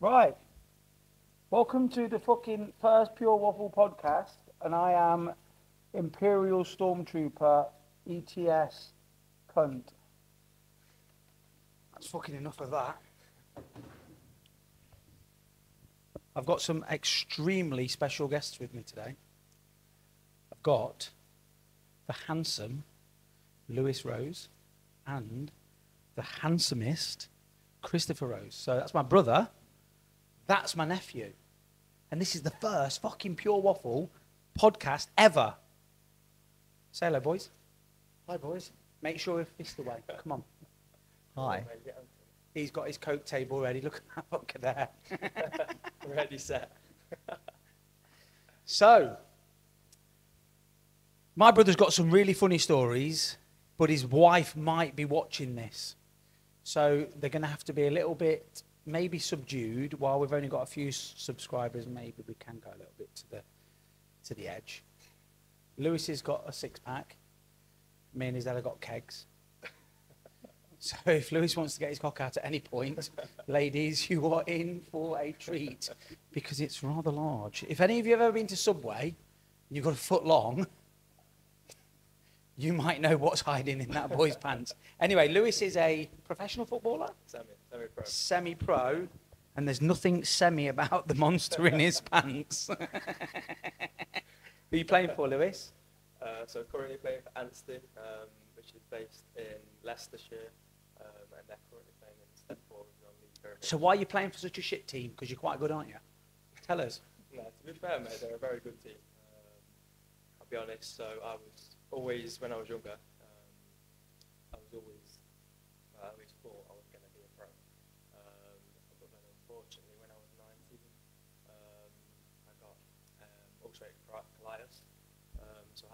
Right. Welcome to the fucking first Pure Waffle podcast, and I am Imperial Stormtrooper ETS cunt. That's fucking enough of that. I've got some extremely special guests with me today. I've got the handsome Lewis Rose and the handsomest Christopher Rose. So that's my brother. That's my nephew. And this is the first fucking Pure Waffle podcast ever. Say hello, boys. Hi, boys. Make sure you're fist away. Come on. Hi. He's got his coat table ready. Look at that. Look there. Ready, set. So, my brother's got some really funny stories, but his wife might be watching this. So, they're going to have to be a little bit maybe subdued while we've only got a few subscribers. Maybe we can go a little bit to the, to the edge. Lewis has got a six pack. Me and his dad have got kegs. So, if Lewis wants to get his cock out at any point, ladies, you are in for a treat because it's rather large. If any of you have ever been to Subway you've got a foot long, you might know what's hiding in that boy's pants. Anyway, Lewis is a professional footballer, pro. Semi pro, and there's nothing semi about the monster in his pants. Who are you playing for, Lewis? Uh, so currently playing for Anstey, um, which is based in Leicestershire, um, and they're currently playing in step four of non-league pyramid. So, why are you playing for such a shit team? Because you're quite good, aren't you? Tell us. No, to be fair, mate, they're a very good team. Um, I'll be honest. So I was always, when I was younger, um, I was always, uh, I always thought I was going to be a pro. Um, but then, unfortunately, when I was 19, um, I got um, ulcerative coli- colitis. Um, so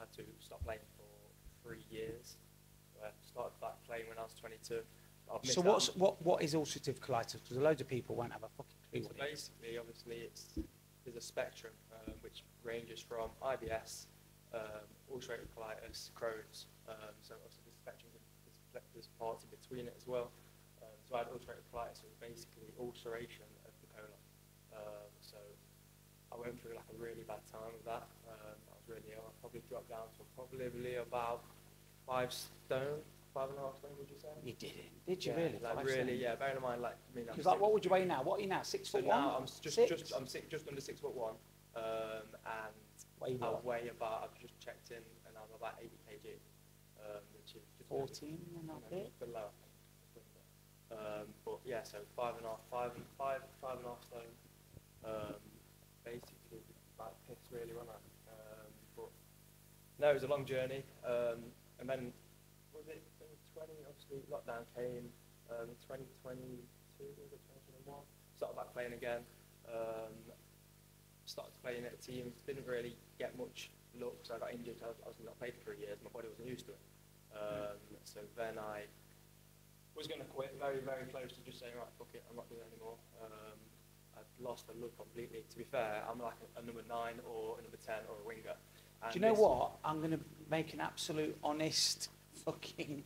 I had to stop playing for three years. So I started back playing when I was 22. I've So, out what's, what, what is ulcerative colitis? Because a loads of people won't have a fucking clue So what it is. basically, obviously, it's there's a spectrum um, which ranges from IBS, um, ulcerative colitis, Crohn's. Um, so obviously, the spectrum there's, there's parts in between it as well. Um, so I had ulcerative colitis, so basically ulceration of the colon. Um, so I went through like a really bad time with that. Um, I was really ill. I probably dropped down to probably about five stone, five and a half stone. Would you say? You didn't, did you Yeah, really? Like Five really, stone? yeah. Bearing in mind, like I mean, I'm Because like, what would you weigh now? What are you now? Six so foot one? now I'm just, Six? just I'm six, just under six foot one, um, and Weigh I what? weigh about. I've just checked in, and I'm about 80 kg, um, which is just 14 and a bit. below. I think, just under. Um, but yeah, so five and a half, five, five, five and a half stone. Um, basically, like piss really, wasn't I? No, it was a long journey, um, and then was it 2020? Obviously, lockdown came. Um, 2022 was it 2021? Started back playing again. Um, started playing at teams. Didn't really get much luck because I got injured. I was, I was not played for three years. My body wasn't used to it. Um, so then I was going to quit. Very, very close to just saying, right, fuck it, I'm not doing it anymore. Um, I'd lost the look completely. To be fair, I'm like a, a number nine or a number ten or a winger. Do you know what? I'm going to make an absolute honest fucking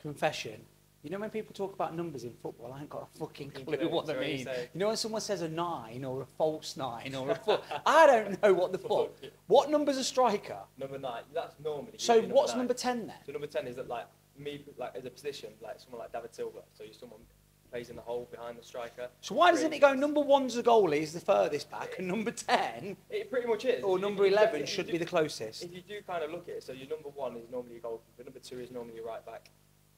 confession. You know when people talk about numbers in football, I ain't got a fucking clue what they mean. You know when someone says a nine or a false nine or a foot, I don't know what the fuck. What number's a striker? Number nine. That's normally. So usually what's nine. number ten then? So number ten is that like me, like as a position, like someone like David Silva. So you're someone plays in the hole behind the striker. So why doesn't it go number one's the goalie is the furthest back and number ten It pretty much is. or number eleven should do- be the closest? If you do kind of look at it, so your number one is normally your goalkeeper, number two is normally your right back,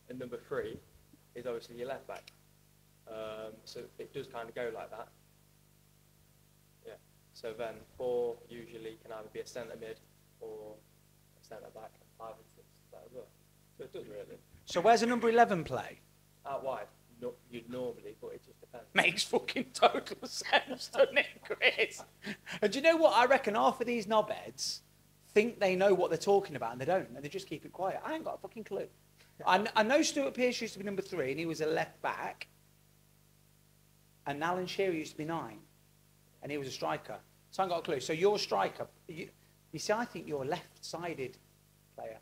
and number three is obviously your left back. Um, so it does kind of go like that. Yeah. So then four usually can either be a centre mid or a centre back, and five and six is that as well. So it does really. So where's a number eleven play? Out wide, no, you'd normally, but it just depends. Makes fucking total sense, doesn't it, Chris? And do you know what? I reckon half of these knobheads think they know what they're talking about and they don't, and they just keep it quiet. I ain't got a fucking clue. I, I know Stuart Pearce used to be number three, and he was a left back. And Alan Shearer used to be nine, and he was a striker. So I ain't got a clue. So you're a striker. You, you see, I think you're a left-sided player,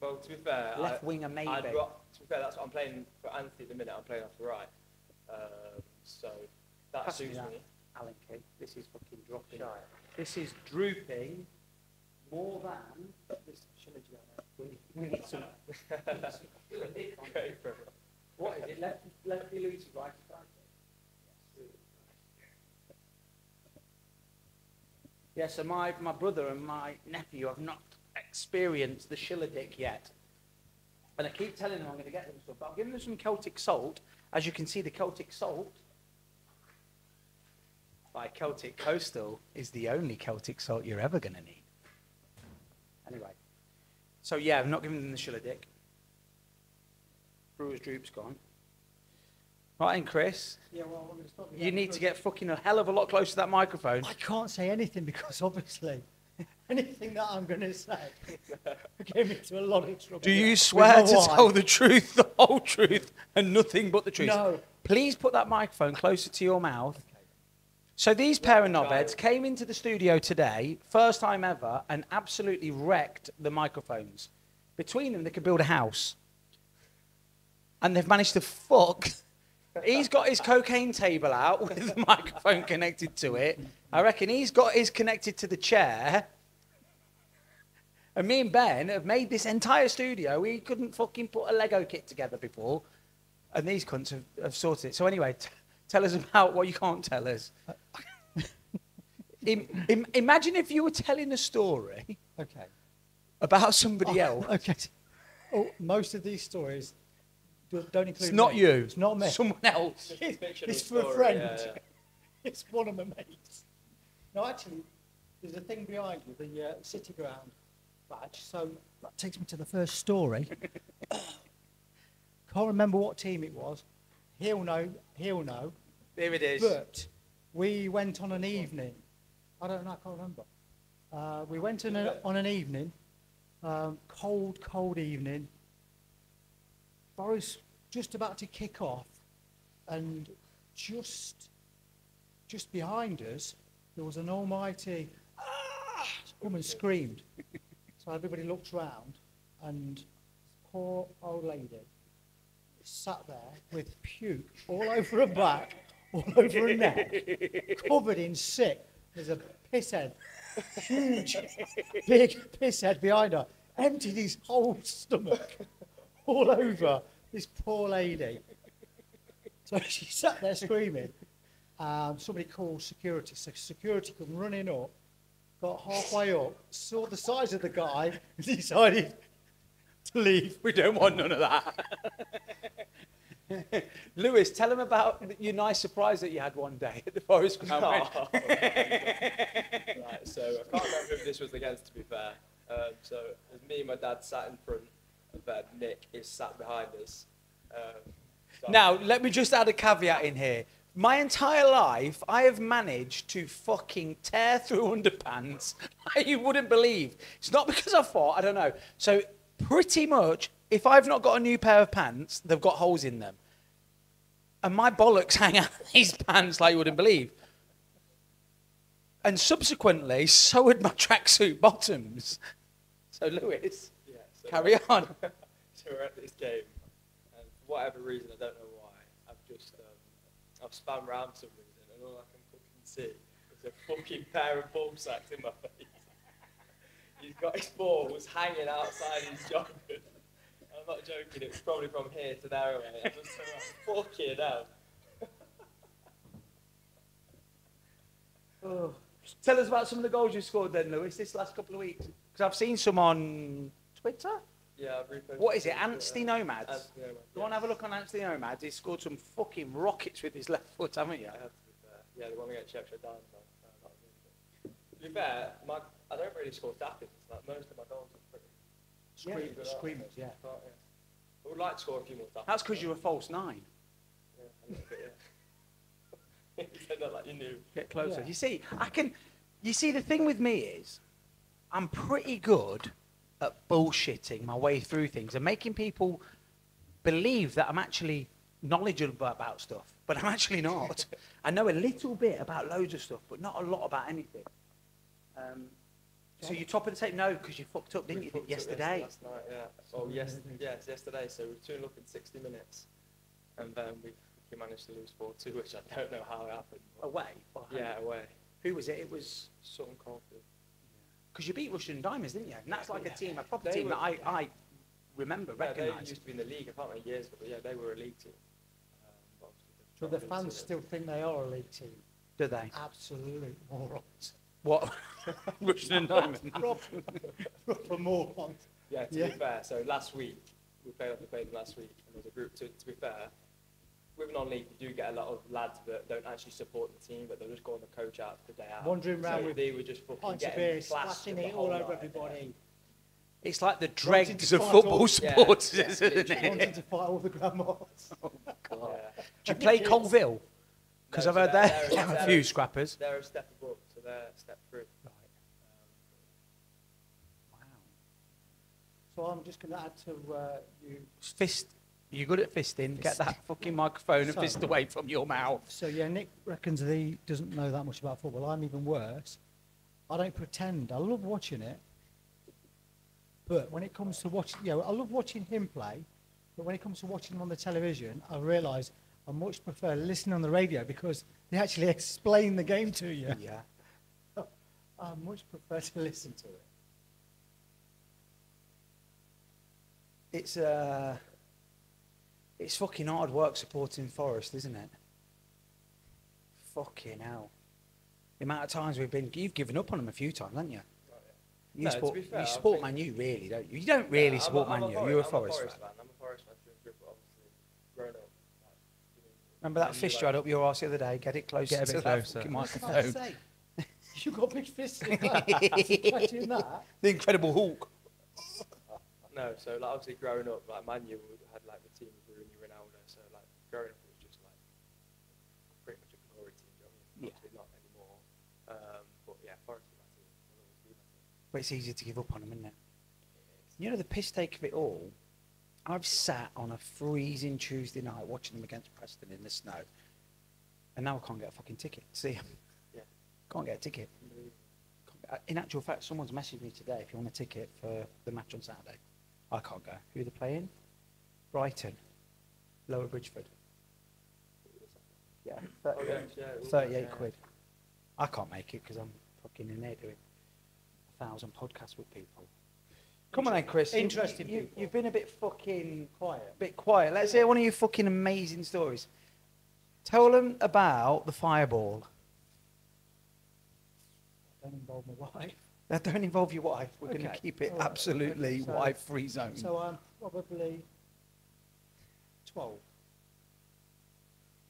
Well, to be fair, left I, winger maybe. I'd ro- to be fair, that's what I'm playing for Anthony at the minute. I'm playing off the right. Um, so That Pass me suits that. me. Alan key. This is fucking dropping. Shy. This is drooping more than. This should have done We, we need some. it. Great. What is it? Left, lefty loosey, right Yeah, so my, my brother and my nephew have not experienced the Schiller dick yet. And I keep telling them I'm going to get them stuff, but I'm giving them some Celtic salt. As you can see, the Celtic salt by Celtic Coastal is the only Celtic salt you're ever going to need. Anyway, so yeah, I'm not giving them the Schiller dick. Brewer's Droop's gone. Right, and Chris, Yeah, well, I'm going to stop you need to get fucking a hell of a lot closer to that microphone. I can't say anything because obviously anything that I'm going to say get me into a lot of trouble. Do you swear to wife. tell the truth, the whole truth, and nothing but the truth? No. Please put that microphone closer to your mouth. So these pair of knobheads came into the studio today, first time ever, and absolutely wrecked the microphones. Between them, they could build a house. And they've managed to fuck. He's got his cocaine table out with the microphone connected to it. I reckon he's got his connected to the chair. And me and Ben have made this entire studio. We couldn't fucking put a Lego kit together before. And these cunts have, have sorted it. So anyway, t- tell us about what you can't tell us. Im- im- imagine if you were telling a story Okay. about somebody Oh, else. Okay. Oh, most of these stories don't include It's not me. you. It's not me. Someone else. It's, it's for a friend. yeah, yeah. It's one of my mates. No, actually, there's a thing behind you, the uh, City Ground badge. So that takes me to the first story. Can't remember what team it was. He'll know. He'll know. There it is. But we went on an evening. I don't know. I can't remember. Uh, we went on, a, on an evening, um, cold, cold evening. Boris just about to kick off, and just, just behind us, there was an almighty ah! woman screamed. so everybody looked round, and poor old lady sat there with puke all over her back, all over her neck, covered in sick. There's a piss head, huge, big piss head behind her, emptied his whole stomach all over this poor lady. So she sat there screaming. Um, somebody called security. So security come running up, got halfway up, saw the size of the guy, and decided to leave. We don't want none of that. Lewis, tell him about your nice surprise that you had one day at the Forest Ground. Oh. right, so I can't remember if this was against, to be fair. Um, so it was me and my dad sat in front, then Nick is sat behind us. Um, Now, let me just add a caveat in here. My entire life, I have managed to fucking tear through underpants like you wouldn't believe. It's not because I fought, I don't know. So, pretty much, if I've not got a new pair of pants, they've got holes in them. And my bollocks hang out of these pants like you wouldn't believe. And subsequently, so would my tracksuit bottoms. So, Lewis, carry on. so we're at this game, and for whatever reason, I don't know why, I've just um, I've spun round for some reason, and all I can fucking see is a fucking pair of ball sacks in my face. He's got his balls hanging outside his joggers. I'm not joking. It was probably from here to there. Away. I just thought, fucking hell. Oh. Tell us about some of the goals you scored then, Lewis, this last couple of weeks. Because I've seen some on Twitter. Yeah, What is it, uh, Anstey Nomads? Anstey Nomads, Go on, have a look on Anstey Nomads. He's scored some fucking rockets with his left foot, haven't you? I have to be fair. Yeah, the one against Cheshire Downs. that was really good. To be fair, my, I don't really score tappings. Like most of my goals are pretty. Scream, good, screamers, yeah. But, yeah. I would like to score a few more tappings. That's because you're a false nine. Yeah, a little bit, yeah. you said that like you knew. Get closer. Yeah. You see, I can. You see, the thing with me is, I'm pretty good at bullshitting my way through things and making people believe that I'm actually knowledgeable about stuff, but I'm actually not. I know a little bit about loads of stuff, but not a lot about anything. Um, so you top of the tape? No, because you fucked up, didn't We you, yesterday? Last night, yeah. Oh, yes, yes, yesterday. So we were 2 up in 60 minutes. And then we we managed to lose 4 2, which I don't know how it happened. Away. Yeah, away. Who was it? It was Sutton Coldfield. Because you beat Rushden Diamonds, didn't you? And that's like a team, a proper They team were- that I, I remember, Yeah, they used to be in the league, I can't years ago, but yeah, they were a league team. Um, but obviously they've So the fans still think they are a league team. Do they? Absolute morons. What? Rushden and Diamonds. proper, proper morons. Yeah, to Yeah. be fair, so last week, we played we played them last week, and there was a group, to, to be fair, with non-league, you do get a lot of lads that don't actually support the team, but they'll just go on the coach out for the day out. Wandering around so with they were just fucking Pints of getting beer, plastered splashing the it all whole over night. everybody. It's like the Wanting dregs to of fight football all- Yeah, supporters, yeah, isn't literally. Wanting it? to fight all the grandmas. Yeah. Do you play Coalville? Because No, I've so heard they're- they they're- a few scrappers. They're a step above, so they're step three. Um, So I'm just going to add to uh, you. Fist. You're good at fisting. Get that fucking microphone and So- fist away from your mouth. So yeah, Nick reckons that he doesn't know that much about football. I'm even worse. I don't pretend. I love watching it, but when it comes to watching, you know, I love watching him play. But when it comes to watching him on the television, I realise I much prefer listening on the radio because they actually explain the game to you. Yeah. I much prefer to listen to it. It's uh, it's fucking hard work supporting Forest, isn't it? Fucking hell. The amount of times we've been, you've given up on them a few times, haven't you? You No, to support, be fair, you support Man U, really, don't you? You don't really Yeah, I'm a- support Man U. You're a I'm Forest, fan. fan. I'm a Forest fan through and obviously grown up. Like, you know, Remember that Man U, fist like- you had up your arse the other day? Get it closer Get a bit to that closer. fucking I was about to microphone. say, you got big fists. in that. Imagine that. The Incredible Hulk. No, so like obviously growing up, like Man U had like the team with Rooney, Ronaldo. So like growing up, it was just like pretty much a glory team. You know I mean? Yeah. Not anymore. Um, but yeah, Forest is my team. Will always be my team. But it's easy to give up on them, isn't it? You know the piss take of it all. I've sat on a freezing Tuesday night watching them against Preston in the snow, and now I can't get a fucking ticket. See. Yeah. Can't get a ticket. In actual fact, someone's messaged me today if you want a ticket for the match on Saturday. I can't go. Who are they playing? Brighton, Lower Bridgeford. Yeah, Oh, 38, yeah, yeah, 38 quid. I can't make it because I'm fucking in there doing a thousand podcasts with people. Come on then, Chris. Interesting You, people. you've been a bit fucking Quiet. bit quiet. Let's hear one of your fucking amazing stories. Tell them about the fireball. Don't involve my wife. That don't involve your wife. We're going to keep it right, absolutely okay, so- wife-free zone. So I'm probably 12.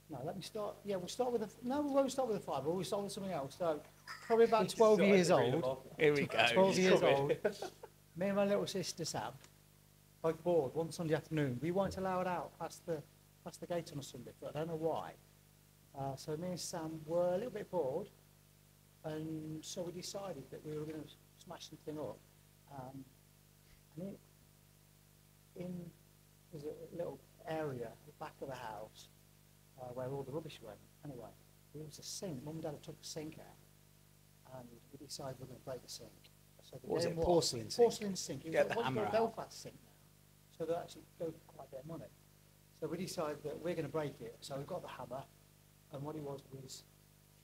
No, let me start. Yeah, we'll start with a. No, we won't start with a five. We'll start with something else. So, probably about 12 years to read them old. Here we go. 12 years old. Me and my little sister Sam, both bored one Sunday afternoon. We weren't allowed out past the past the gate on a Sunday, but I don't know why. Uh, so me and Sam were a little bit bored, and so we decided that we were going to smash something up. Um, and it, in there's a little area at the back of the house uh, where all the rubbish went. Anyway, there was a sink. Mum and Dad had took the sink out, and we decided we we're going to break the sink. So the was it, porcelain sink? Porcelain sink. It Get was the hammer a out. Belfast sink now. So they actually go for quite a bit of money. So we decided that we're going to break it. So we got the hammer, and what it was was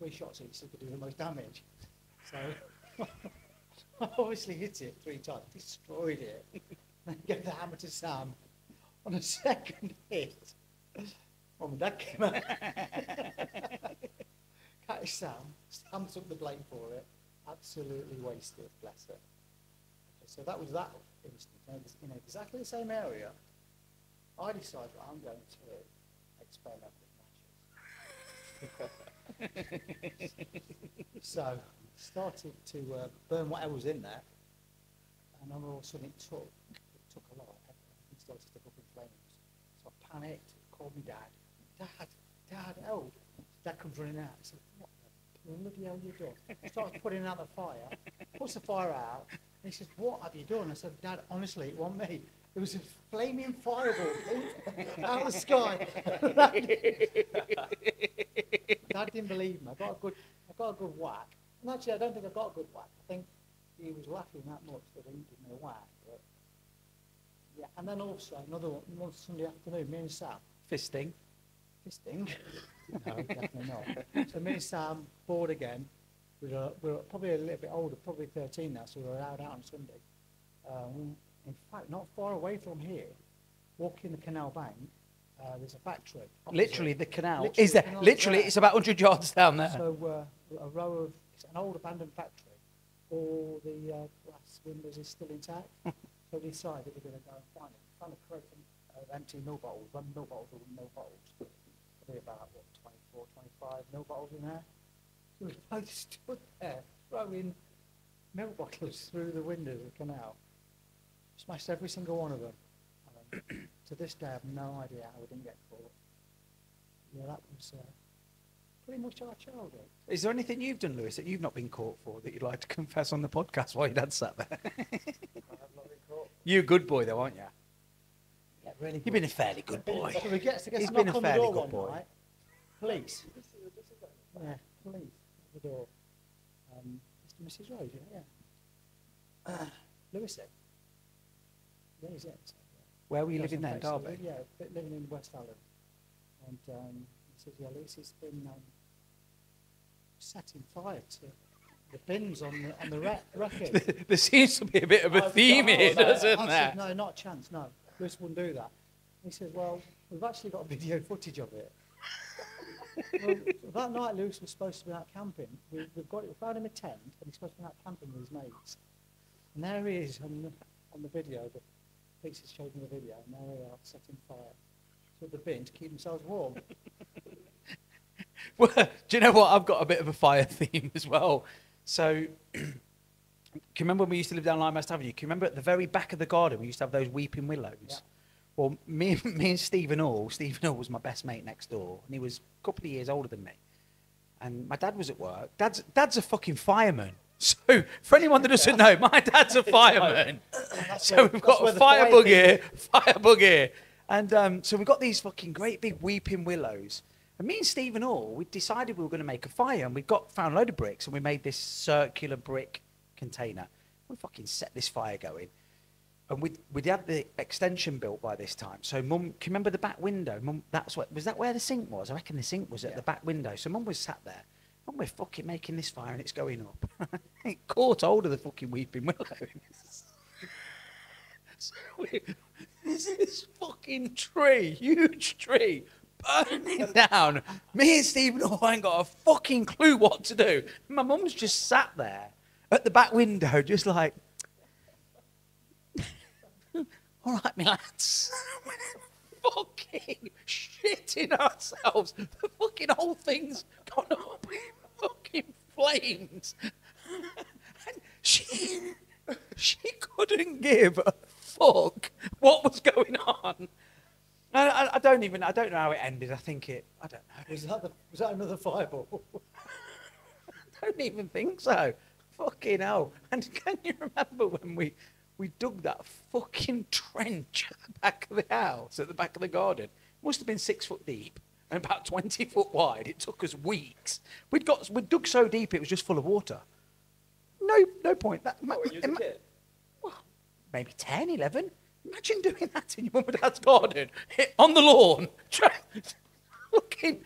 three shots each, it could do the most damage. So I obviously hit it three times, destroyed it, then gave the hammer to Sam. On a second hit, oh, dad came out. Catch Sam. Sam took the blame for it. Absolutely wasted, bless her. Okay, so that was that instance. It in exactly the same area. I decided that I'm going to experiment with matches. so started to uh, burn whatever was in there, and all of a sudden it took, it took a lot. Everything started to go up in flames. So I panicked, called my dad. Dad, Dad, help! Dad comes running out. He said, what the bloody hell you doing? Starts putting out the fire, puts the fire out, and he says, what have you done? I said, Dad, honestly, it wasn't me. It was a flaming fireball out of the sky. Dad didn't believe me. I got a good, I got a good whack. And actually, I don't think I got a good whack. I think he was laughing that much that he didn't give me a whack. But yeah, and then also another one, one Sunday afternoon, me and Sam, Fisting. fisting. no, definitely not. So me and Sam bored again. We were, we were probably a little bit older, probably 13 now, so we were allowed out on Sunday. Um, in fact, not far away from here, walking the canal bank, uh, there's a factory. opposite. Literally, the canal Literally, is the there. canal's Literally, there. it's about 100 yards down there. So uh, a row of, it's an old abandoned factory. All the uh, glass windows is still intact. so we decided we're going to go and find it. Found a crate of empty mill bottles, one mill bottles or mill bottles. Probably about, what, 24, 25 mill bottles in there. So we both stood there throwing milk bottles through the window of the canal. Smashed every single one of them. Um, to this day, I have no idea how we didn't get caught. Yeah, that was uh, pretty much our childhood. Is there anything you've done, Lewis, that you've not been caught for that you'd like to confess on the podcast while your dad sat there? I have not been caught. You're a good boy, though, aren't you? Yeah, really. You've been a fairly good boy. So we get, so gets He's a been a fairly good boy. night. Police. Yeah, police at the door. Um, Mr. and Mrs. Rose, yeah. yeah. Uh, Lewis said. Yeah, he's it. Yeah. Where were you living then, Derby? Yeah, but living in West Hallam. And um, he says, yeah, Lewis has been um, setting fire to the bins on the, on the wreck, wreckage. there seems to be a bit of a I've theme got- here, doesn't said, there? No, not a chance, no. Lewis wouldn't do that. He says, well, we've actually got video footage of it. well, that night Lewis was supposed to be out camping. We, we've got it, we found him a tent and he's supposed to be out camping with his mates. And there he is on the, on the video, has showed me the video, and there they are setting fire to the bin to keep themselves warm. Well, do you know what? I've got a bit of a fire theme as well. So, can you remember when we used to live down Limehurst Avenue? Can you remember at the very back of the garden we used to have those weeping willows? Yeah. Well, me, me and Stephen Hall, Stephen Hall was my best mate next door, and he was a couple of years older than me. And my dad was at work. Dad's, dad's a fucking fireman. So, for anyone that doesn't know, my dad's a fireman. So we've got a fire fire bug here, fire bug here. And um, so we've got these fucking great big weeping willows. And me and Stephen Hall, we decided we were going to make a fire. And we got found a load of bricks and we made this circular brick container. We fucking set this fire going. And we'd, we'd had the extension built by this time. So mum, can you remember the back window? Mum, that's what, was that where the sink was? I reckon the sink was at Yeah. the back window. So mum was sat there. And we're fucking making this fire and it's going up. it caught hold of the fucking weeping willows. so this fucking tree, huge tree, burning down. Me and Stephen oh, I ain't got a fucking clue what to do. My mum's just sat there at the back window, just like, all right, me lads. Fucking shitting ourselves. The fucking whole thing's gone up in fucking flames. and she, she couldn't give a fuck what was going on. I, I, I don't even, I don't know how it ended. I think it, I don't know. Was that, the, was that another fireball? I don't even think so. Fucking hell. And can you remember when we, we dug that fucking trench at the back of the house, at the back of the garden? It must have been six foot deep and about 20 foot wide. It took us weeks. We'd got, we dug so deep it was just full of water. No, no point. That, What, when you was a ima- kid? well, maybe 10, 11. Imagine doing that in your mum and dad's garden, on the lawn, fucking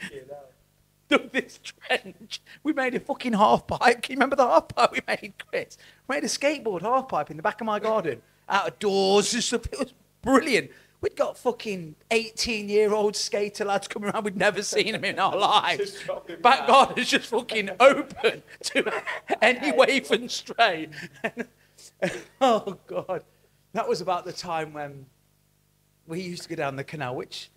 Dug this trench. We made a fucking half pipe. Can you remember the half pipe we made, Chris? We made a skateboard half pipe in the back of my garden, out of doors. Just, it was brilliant. We'd got fucking 18 year old skater lads coming around. We'd never seen them in our lives. Back back. garden's just fucking open to any wave and stray. oh, God. That was about the time when we used to go down the canal, which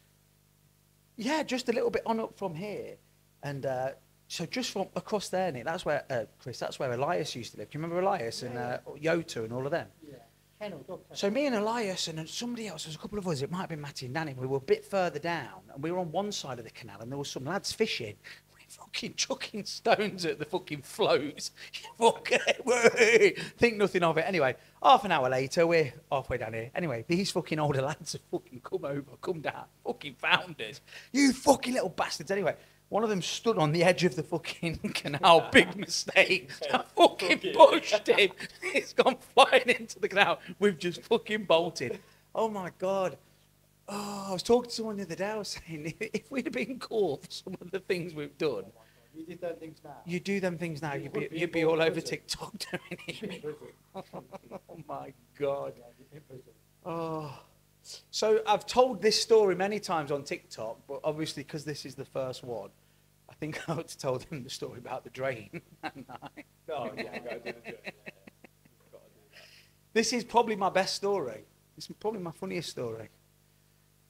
yeah, just a little bit on up from here. And uh, so just from across there, Nick, that's where, uh, Chris, that's where Elias used to live. Do you remember Elias and uh, Yota and all of them? yeah. Kennel. So me and Elias and somebody else, there's a couple of us, it might have been Matty and Danny, we were a bit further down and we were on one side of the canal and there was some lads fishing. We fucking chucking stones at the fucking floats. Think nothing of it. Anyway, half an hour later, we're halfway down here. Anyway, these fucking older lads have fucking come over, come down, fucking found us. You fucking little bastards. Anyway, one of them stood on the edge of the fucking canal. Big mistake. I fucking pushed him. He's gone flying into the canal. We've just fucking bolted. Oh my god. Oh, I was talking to someone the other day. I was saying, if we'd have been caught for some of the things we've done, You did them things now. you do them things now, You you'd be, you'd be all over. TikTok doing it. oh my God. Oh. So I've told this story many times on TikTok, but obviously because this is the first one, I think I ought to tell them the story about the drain. Oh, yeah, go do it. Yeah, yeah. Got to do that. this is probably my best story. It's probably my funniest story.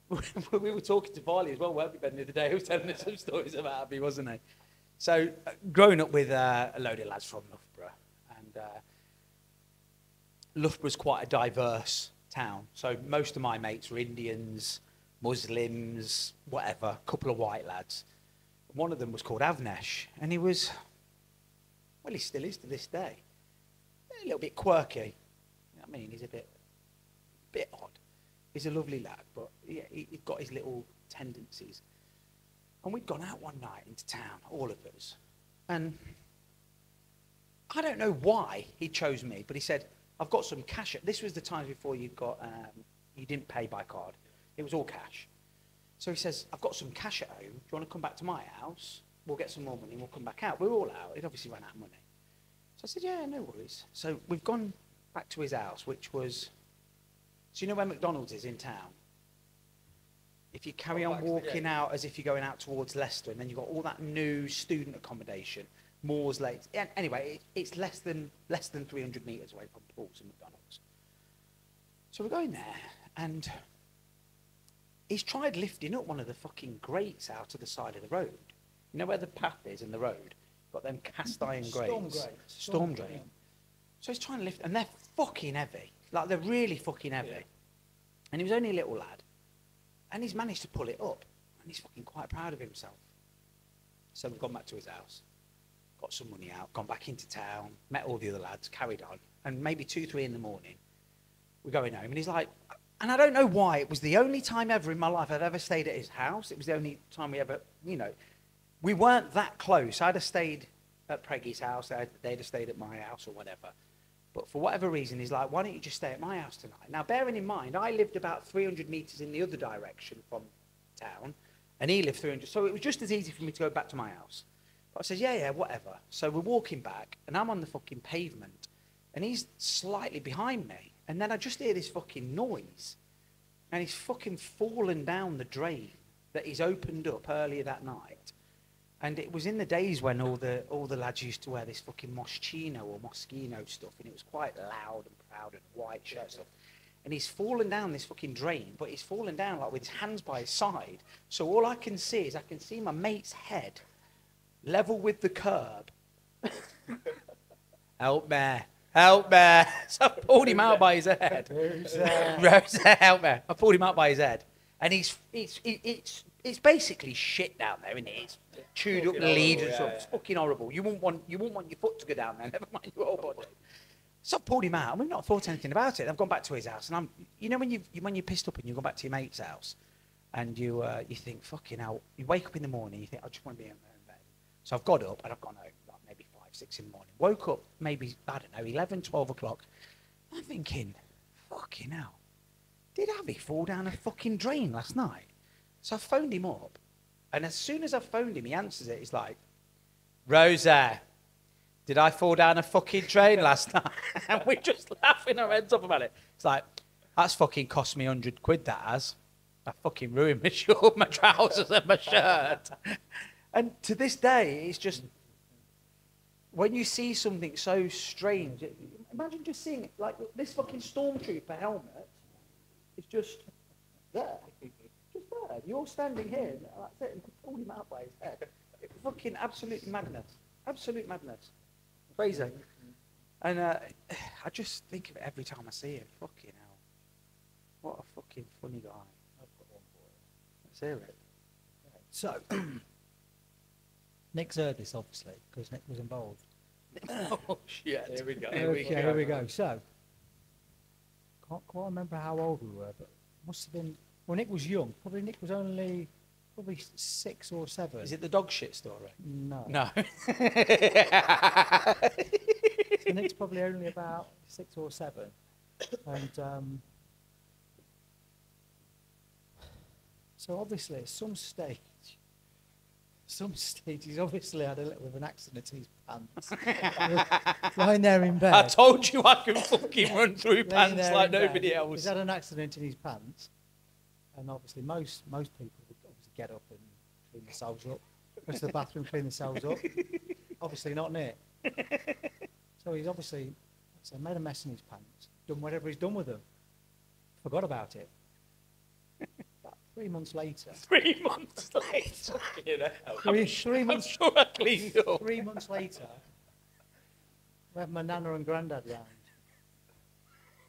we were talking to Varley as well, weren't we, Ben, the other day? He was telling us some stories about Abby, wasn't he? So, uh, growing up with uh, a load of lads from Loughborough, and uh, Loughborough's quite a diverse town. So, most of my mates were Indians, Muslims, whatever, a couple of white lads. One of them was called Avnesh, and he was, well, he still is to this day, a little bit quirky. You know I mean? He's a bit, bit odd. He's a lovely lad, but he, he's got his little tendencies. And we'd gone out one night into town, all of us, and I don't know why he chose me, but he said, "I've got some cash." At this was the times before you got, um, you didn't pay by card; it was all cash. So he says, "I've got some cash at home. Do you want to come back to my house? We'll get some more money and we'll come back out." We're all out. He'd obviously ran out of money. So I said, "Yeah, no worries." So we've gone back to his house, which was, so you know where McDonald's is in town. If you carry Oh, on back to the walking out as if you're going out towards Leicester, and then you've got all that new student accommodation, Moore's Lake. Yeah, anyway, it, it's less than less than 300 metres away from Paul's and McDonald's. So we're going there, and he's tried lifting up one of the fucking grates out of the side of the road. You know where the path is in the road? Got them cast iron grates. Storm grates. Storm drain. So he's trying to lift, and they're fucking heavy. Like they're really fucking heavy. Yeah. And he was only a little lad, and he's managed to pull it up, and he's fucking quite proud of himself. So we've gone back to his house, got some money out, gone back into town, met all the other lads, carried on, and maybe two, three in the morning, we're going home, and he's like, and I don't know why, it was the only time ever in my life I've ever stayed at his house. It was the only time we ever, you know, we weren't that close. I'd have stayed at Preggy's house, they'd, have stayed at my house or whatever. But for whatever reason, he's like, why don't you just stay at my house tonight? Now, bearing in mind, I lived about 300 metres in the other direction from town, and he lived 300. So it was just as easy for me to go back to my house. But I said, yeah, yeah, whatever. So we're walking back, and I'm on the fucking pavement, and he's slightly behind me. And then I just hear this fucking noise, and he's fucking fallen down the drain that he's opened up earlier that night. And it was in the days when all the all the lads used to wear this fucking Moschino or Moschino stuff, and it was quite loud and proud and white shirt stuff. And he's fallen down this fucking drain, but he's fallen down like with his hands by his side. So all I can see is I can see my mate's head level with the curb. help me, help me! So I pulled him out by his head. There? Help me. I pulled him out by his head. And he's, it's, it, it's, it's basically shit down there, isn't it? It's chewed up leaves and stuff. It's yeah. fucking horrible. You won't want, you won't want your foot to go down there, never mind your whole body. So I pulled him out, and we've not thought anything about it. I've gone back to his house, and I'm, you know, when you when you're pissed up and you go back to your mate's house, and you uh, you think, fucking hell, you wake up in the morning, you think, I just want to be in bed. So I've got up and I've gone home, like maybe five, six in the morning. Woke up maybe I don't know, 11, 12 o'clock. I'm thinking, fucking hell, did Avi fall down a fucking drain last night? So I phoned him up, and as soon as I phoned him, he answers it. He's like, Rosa, did I fall down a fucking drain last night? and we're just laughing our heads off about it. It's like, that's fucking cost me 100 quid, that has. I fucking ruined my shirt, my trousers and my shirt. And to this day, it's just, when you see something so strange, imagine just seeing it, like this fucking stormtrooper helmet is just there. Just there. You're standing here, and that's it, and pulled him out by his head. It, fucking absolute madness. Absolute madness. Crazy. And uh, I just think of it every time I see him. Fucking hell. What a fucking funny guy. I've got one for you. Let's hear it. So, Nick's heard this, obviously, because Nick was involved. oh, shit. Here we go. Here we okay, go. here we go. So, can't quite remember how old we were, but must have been. Well, Nick was young. Probably Nick was only probably six or seven. Is it the dog shit story? No. No. So Nick's probably only about six or seven, and um, So obviously, at some stage, some stage, he's obviously had a little bit of an accident in his pants. lying there in bed. I told you I can fucking run through pants like nobody bed. nobody He's had an accident in his pants, and obviously most most people would obviously get up and clean themselves up, go to the bathroom, clean themselves up. obviously not Nick. So he's obviously so made a mess in his pants, done whatever he's done with them, forgot about it. Three months later, Three months later. You know, three, three I'm months sure I cleaned up. Three months later, we have my nana and granddad round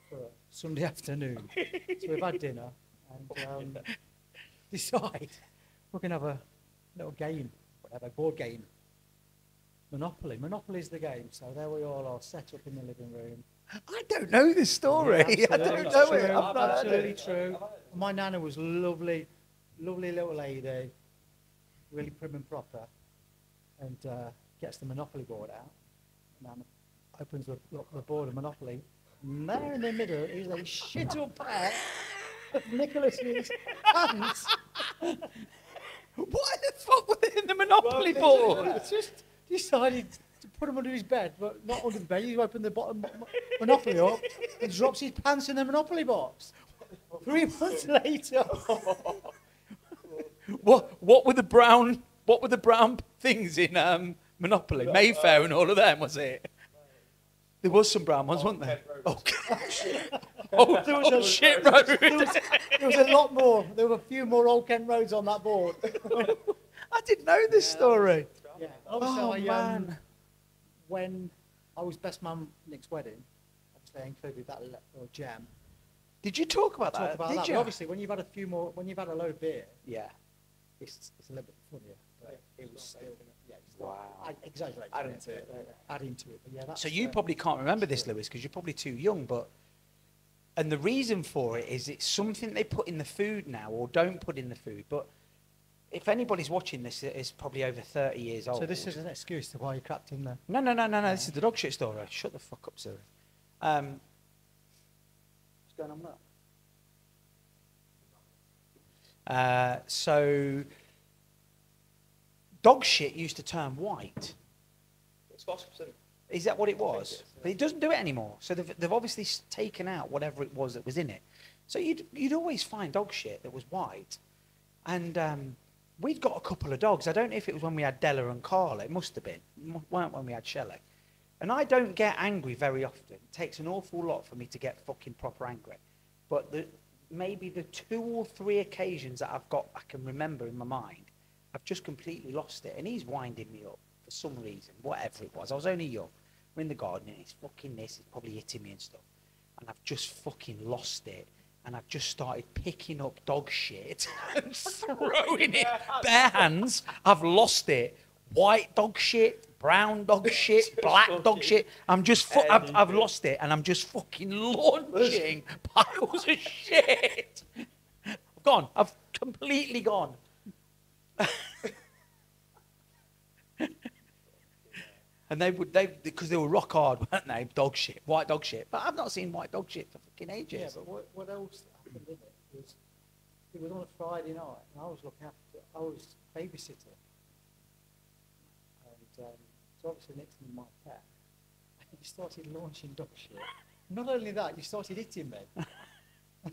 for a Sunday afternoon. so we've had dinner and um, decide we're going to have a little game, whatever, board game. Monopoly. Monopoly is the game. So there we all are set up in the living room. I don't know this story. Yeah, I don't know true, it. I've not Absolutely true. My nana was lovely, lovely little lady, really prim and proper, and uh, gets the Monopoly board out. Nana opens the, the board of Monopoly, and there in the middle is a shit up pair of Nicholas's hands. Why the fuck were they in the Monopoly board? It's just decided put him under his bed, but not under the bed. He's opened the bottom Monopoly up and drops his pants in the Monopoly box. Three months later, What what were the brown what were the brown things in um, Monopoly? Mayfair and all of them, was it? There was some brown ones, weren't there? Oh, oh, There was oh a- shit there road. there was a lot more. There were a few more Old Kent roads on that board. I didn't know this story. Yeah. Obviously, Oh I, um, man. When I was best man Nick's wedding, obviously I included that little jam. Did you talk about Talk that? about Did that. you? But obviously, when you've had a few more, when you've had a load of beer, Yeah. it's, it's a little bit funnier. But it was still, yeah, it's Wow. I exaggerated Adding it, to it, but adding to it. But yeah, that's, So you uh, probably can't remember this, Lewis, because you're probably too young. But and the reason for it is it's something they put in the food now, or don't put in the food. But if anybody's watching this, it is probably over 30 years old. So this is an excuse to why you cracked in there. No, no, no, no, no. This is the dog shit story. Shut the fuck up, Siri. Um, what's going on there? Uh, so, dog shit used to turn white. it's phosphorus. Is that what it was? it is, yeah. But it doesn't do it anymore. So they've, they've obviously taken out whatever it was that was in it. So you'd, you'd always find dog shit that was white. And um, we'd got a couple of dogs. I don't know if it was when we had Della and Carla. It must have been. M- weren't when we had Shelley. And I don't get angry very often. It takes an awful lot for me to get fucking proper angry. But the, maybe the two or three occasions that I've got, I can remember in my mind, I've just completely lost it. And he's winding me up for some reason, whatever it was. I was only young. We're in the garden and he's fucking this, he's probably hitting me and stuff. And I've just fucking lost it. And I've just started picking up dog shit and throwing it bare hands. I've lost it. White dog shit, brown dog shit, black dog shit. I'm just, fu- I've, I've lost it, and I'm just fucking launching piles of shit. I've gone. I've completely gone. And they would, they because they were rock hard, weren't they? Dog shit, white dog shit. But I've not seen white dog shit for fucking ages. Yeah, but what, what else happened in it was it was on a Friday night, and I was looking after, I was babysitting, and um, so obviously next to my pet, and he started launching dog shit. Not only that, you started hitting me.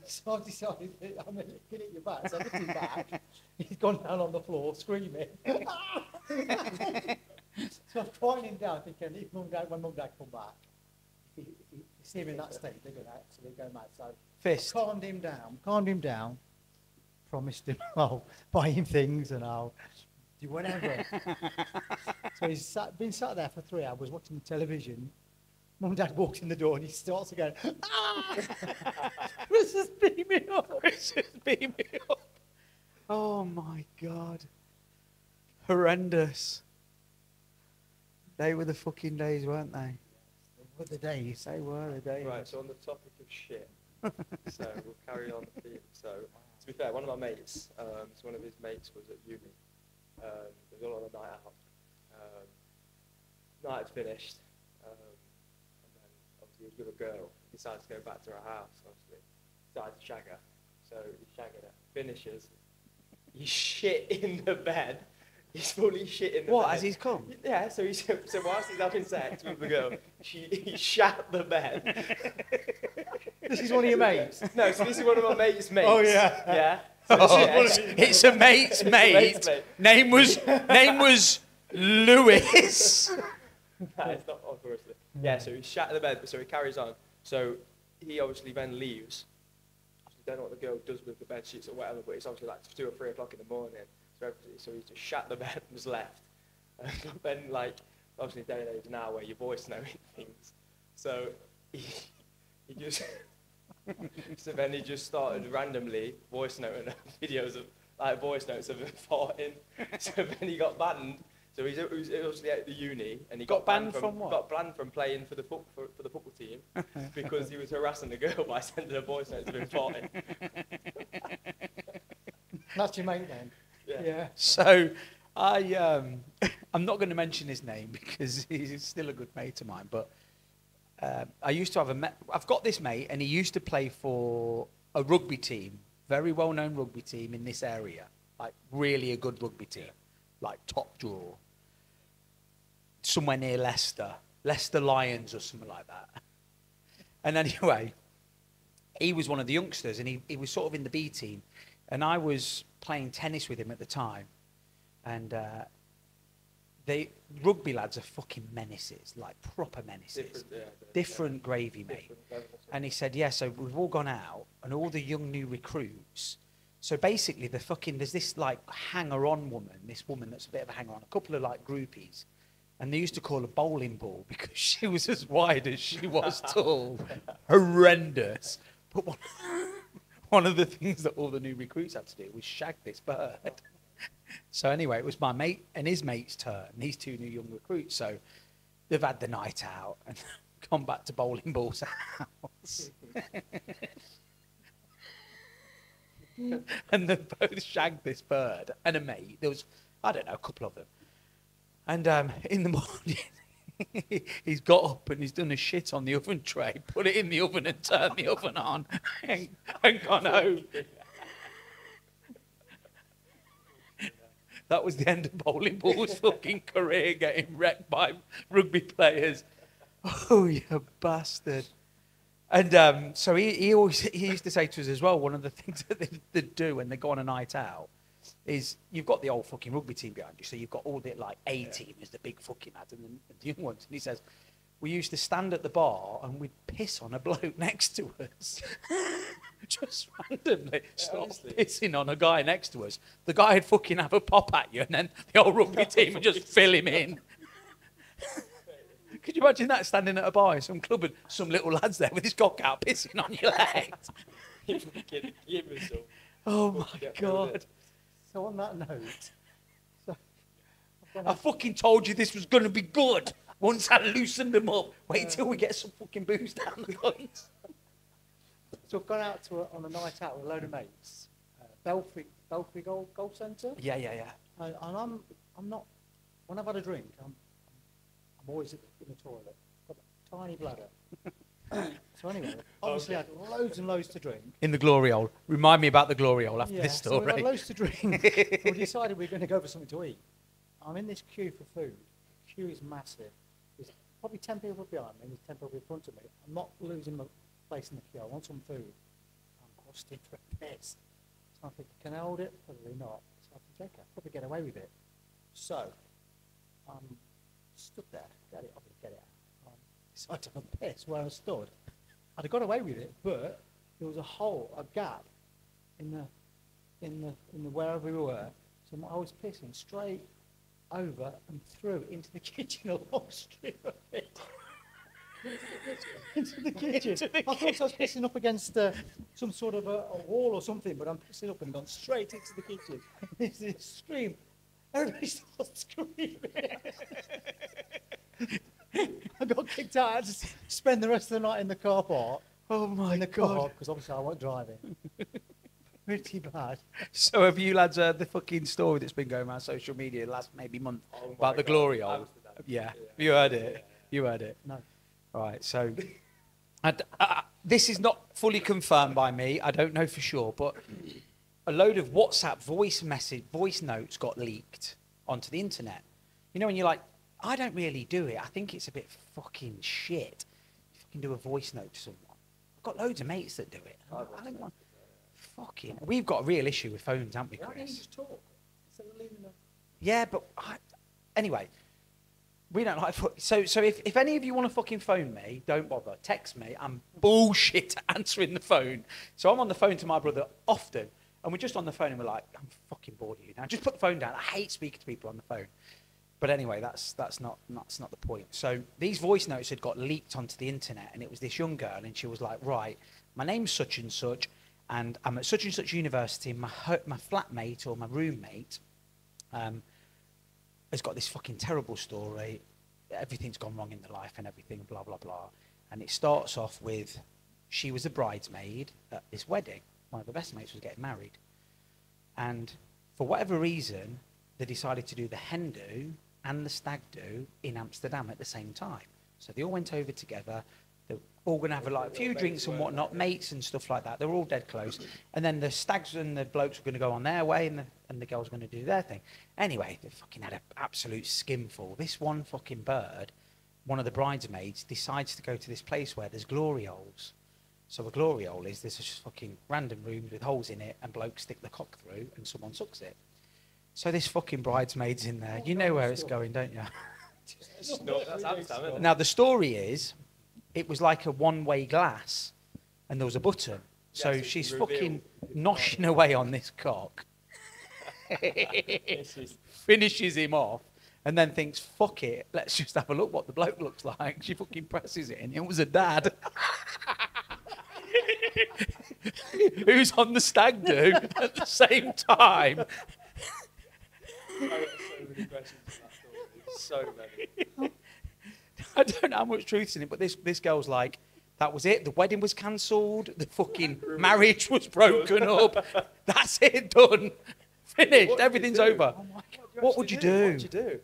so I decided that I'm going to hit your back. So I hit him back. He's gone down on the floor screaming. so him down, thinking if mum dad, when mum dad come back, if he see him in that state, they're going to actually go mad. So Fist. calmed him down, calmed him down, promised him I'll buy him things and I'll do whatever. so he's sat, been sat there for three hours watching the television. Mum and dad walked in the door and he starts again. Ah! Chris is beaming up. Chris is beaming up. Oh my god. Horrendous. They were the fucking days, weren't they? They were the days? They were the days. Right, so on the topic of shit, so we'll carry on the theme. So, to be fair, one of my mates, um, so one of his mates was at uni. Um, they was all on a night out. Um, night had finished, um, and then obviously he was with a girl. He decided to go back to her house, obviously. Decided to shag her. So he shagged her. Finishes. He's shit in the bed. He's fully shit in the What, bed. as he's come? Yeah, so he's so whilst he's having sex with the girl, she, he shat the bed. This is one of your mates. No, so this is one of my mates' mates. Oh, yeah. Yeah. Oh, so, Oh, yeah. it's a mate's It's a mate. mate's mate. Name was name was Lewis. No, it's not obviously. Yeah, so he shat the bed, but so he carries on. So he obviously then leaves. I don't know what the girl does with the bed sheets or whatever, but it's obviously like two or three o'clock in the morning. So, everybody- so he's just shut the bed and just left. And then like obviously day and age now where your voice knowing things. So he, he just so then he just started randomly voice noting videos of like voice notes of him farting. So then he got banned. So he's, he was obviously at the uni, and he Got got, banned from, from what? Got banned from playing for the foot, for, for the football team because he was harassing the girl by sending her voice notes of him farting. That's your mate then. Yeah. Yeah. So I um, I'm not going to mention his name because he's still a good mate of mine. But um I used to have a ma- I've got this mate, and he used to play for a rugby team, very well known rugby team in this area, like really a good rugby team, like top draw, somewhere near Leicester, Leicester Lions or something like that. And anyway, he was one of the youngsters, and he, he was sort of in the B team, and I was playing tennis with him at the time, and uh, they rugby lads are fucking menaces, like proper menaces, Different, yeah, different gravy, mate. different. And he said, yeah, so we've all gone out and all the young new recruits. So basically, the fucking, there's this like hanger on woman, this woman that's a bit of a hanger on, a couple of like groupies. And they used to call her bowling ball because she was as wide as she was tall. Horrendous. But one, one of the things that all the new recruits had to do was shag this bird. So anyway, it was my mate and his mate's turn, these two new young recruits. So they've had the night out and gone back to bowling ball's house. and they've both shagged this bird and a mate. There was, I don't know, a couple of them. And um, in the morning, he's got up and he's done a shit on the oven tray, put it in the oven and turned the oven on and, and gone home. That was the end of bowling ball's fucking career, getting wrecked by rugby players. Oh, you bastard! And um, so he, he always he used to say to us as well. One of the things that they, they do when they go on a night out is you've got the old fucking rugby team behind you, so you've got all the like A team is the big fucking lads and the, the young ones. And he says we used to stand at the bar and we'd piss on a bloke next to us, just randomly start honestly. pissing on a guy next to us. The guy would fucking have a pop at you, and then the old rugby team would just fill him in. Could you imagine that standing at a bar in some club and some little lads there with his cock out pissing on your legs? Give us some. Oh my god! So on that note, so I fucking told you this was going to be good. Once I loosened them up, wait till we get some fucking booze down the guns. so I've gone out to a, on a night out with a load of mates. Uh, Belfry, Belfry Golf, Golf Centre. Yeah, yeah, yeah. And, and I'm, I'm not, when I've had a drink, I'm, I'm always in the toilet. Got a tiny bladder. So anyway, obviously I had loads and loads to drink. In the glory hole. Remind me about the glory hole after Yeah, this so we story. had loads to drink. so we decided we were going to go for something to eat. I'm in this queue for food. The queue is massive. There's probably 10 people behind me, and there's 10 people in front of me. I'm not losing my place in the queue. I want some food. I'm hosting for a piss. So I'm thinking, can I hold it? Probably not. So I can take it. Probably get away with it. So I'm stood there. Get it, obviously get it out. Um, decided to have a piss where I stood. I'd have got away with it, but there was a hole, a gap in the in the in the wherever we were. So I was pissing straight over and through into the kitchen, a long strip of it. into the kitchen. I thought I was pissing up against uh, some sort of a, a wall or something, but I'm pissing up and gone straight into the kitchen. There's this scream. Everybody starts screaming. I got kicked out. I had to spend the rest of the night in the car park. Oh my in the car, because obviously I wasn't driving. Pretty bad. So have you lads heard the fucking story that's been going around social media the last maybe month Oh about the God, glory hole? Yeah. Yeah. You heard it. Yeah. You heard it. No. Right. So and, uh, this is not fully confirmed by me. I don't know for sure, but a load of WhatsApp voice message, voice notes got leaked onto the internet. You know, when you're like, I don't really do it. I think it's a bit fucking shit. If you can do a voice note to someone, I've got loads of mates that do it. I I was don't want. Fucking, we've got a real issue with phones, haven't we, Why don't you Chris? just talk? Instead of leaving them. Yeah, but I, anyway, we don't like. So, so if, if any of you want to fucking phone me, don't bother. Text me. I'm bullshit answering the phone. So I'm on the phone to my brother often, and we're just on the phone, and we're like, I'm fucking bored of you now. Just put the phone down. I hate speaking to people on the phone. But anyway, that's that's not that's not the point. So these voice notes had got leaked onto the internet, and it was this young girl, and she was like, "Right, my name's such and such, and I'm at such and such university. And my ho- my flatmate or my roommate um, has got this fucking terrible story. Everything's gone wrong in their life and everything, blah blah blah. And it starts off with she was a bridesmaid at this wedding. One of the best mates was getting married, and for whatever reason, they decided to do the hen do and the stag do in Amsterdam at the same time. So they all went over together. They're all going to have a, like, a few drinks and whatnot, mates and stuff like that. They were all dead close. And then the stags and the blokes were going to go on their way and the, and the girls were going to do their thing. Anyway, they fucking had an absolute skimful. This one fucking bird, one of the bridesmaids, decides to go to this place where there's glory holes. So a glory hole is there's just fucking random rooms with holes in it and blokes stick the cock through and someone sucks it. So this fucking bridesmaid's in there. You know where it's going, don't you? No, that's Amsterdam. Now the story is, it was like a one-way glass, and there was a button. So she's fucking noshing away on this cock, This is finishes him off, and then thinks, "Fuck it, let's just have a look what the bloke looks like." She fucking presses it, and it was a dad. Who's on the stag do at the same time? I so many questions in that story. So many. I don't know how much truth's in it, but this this girl's like, that was it. The wedding was cancelled. The fucking marriage was broken up. That's it, done, finished. What Everything's over. Oh What would you do? What would you do?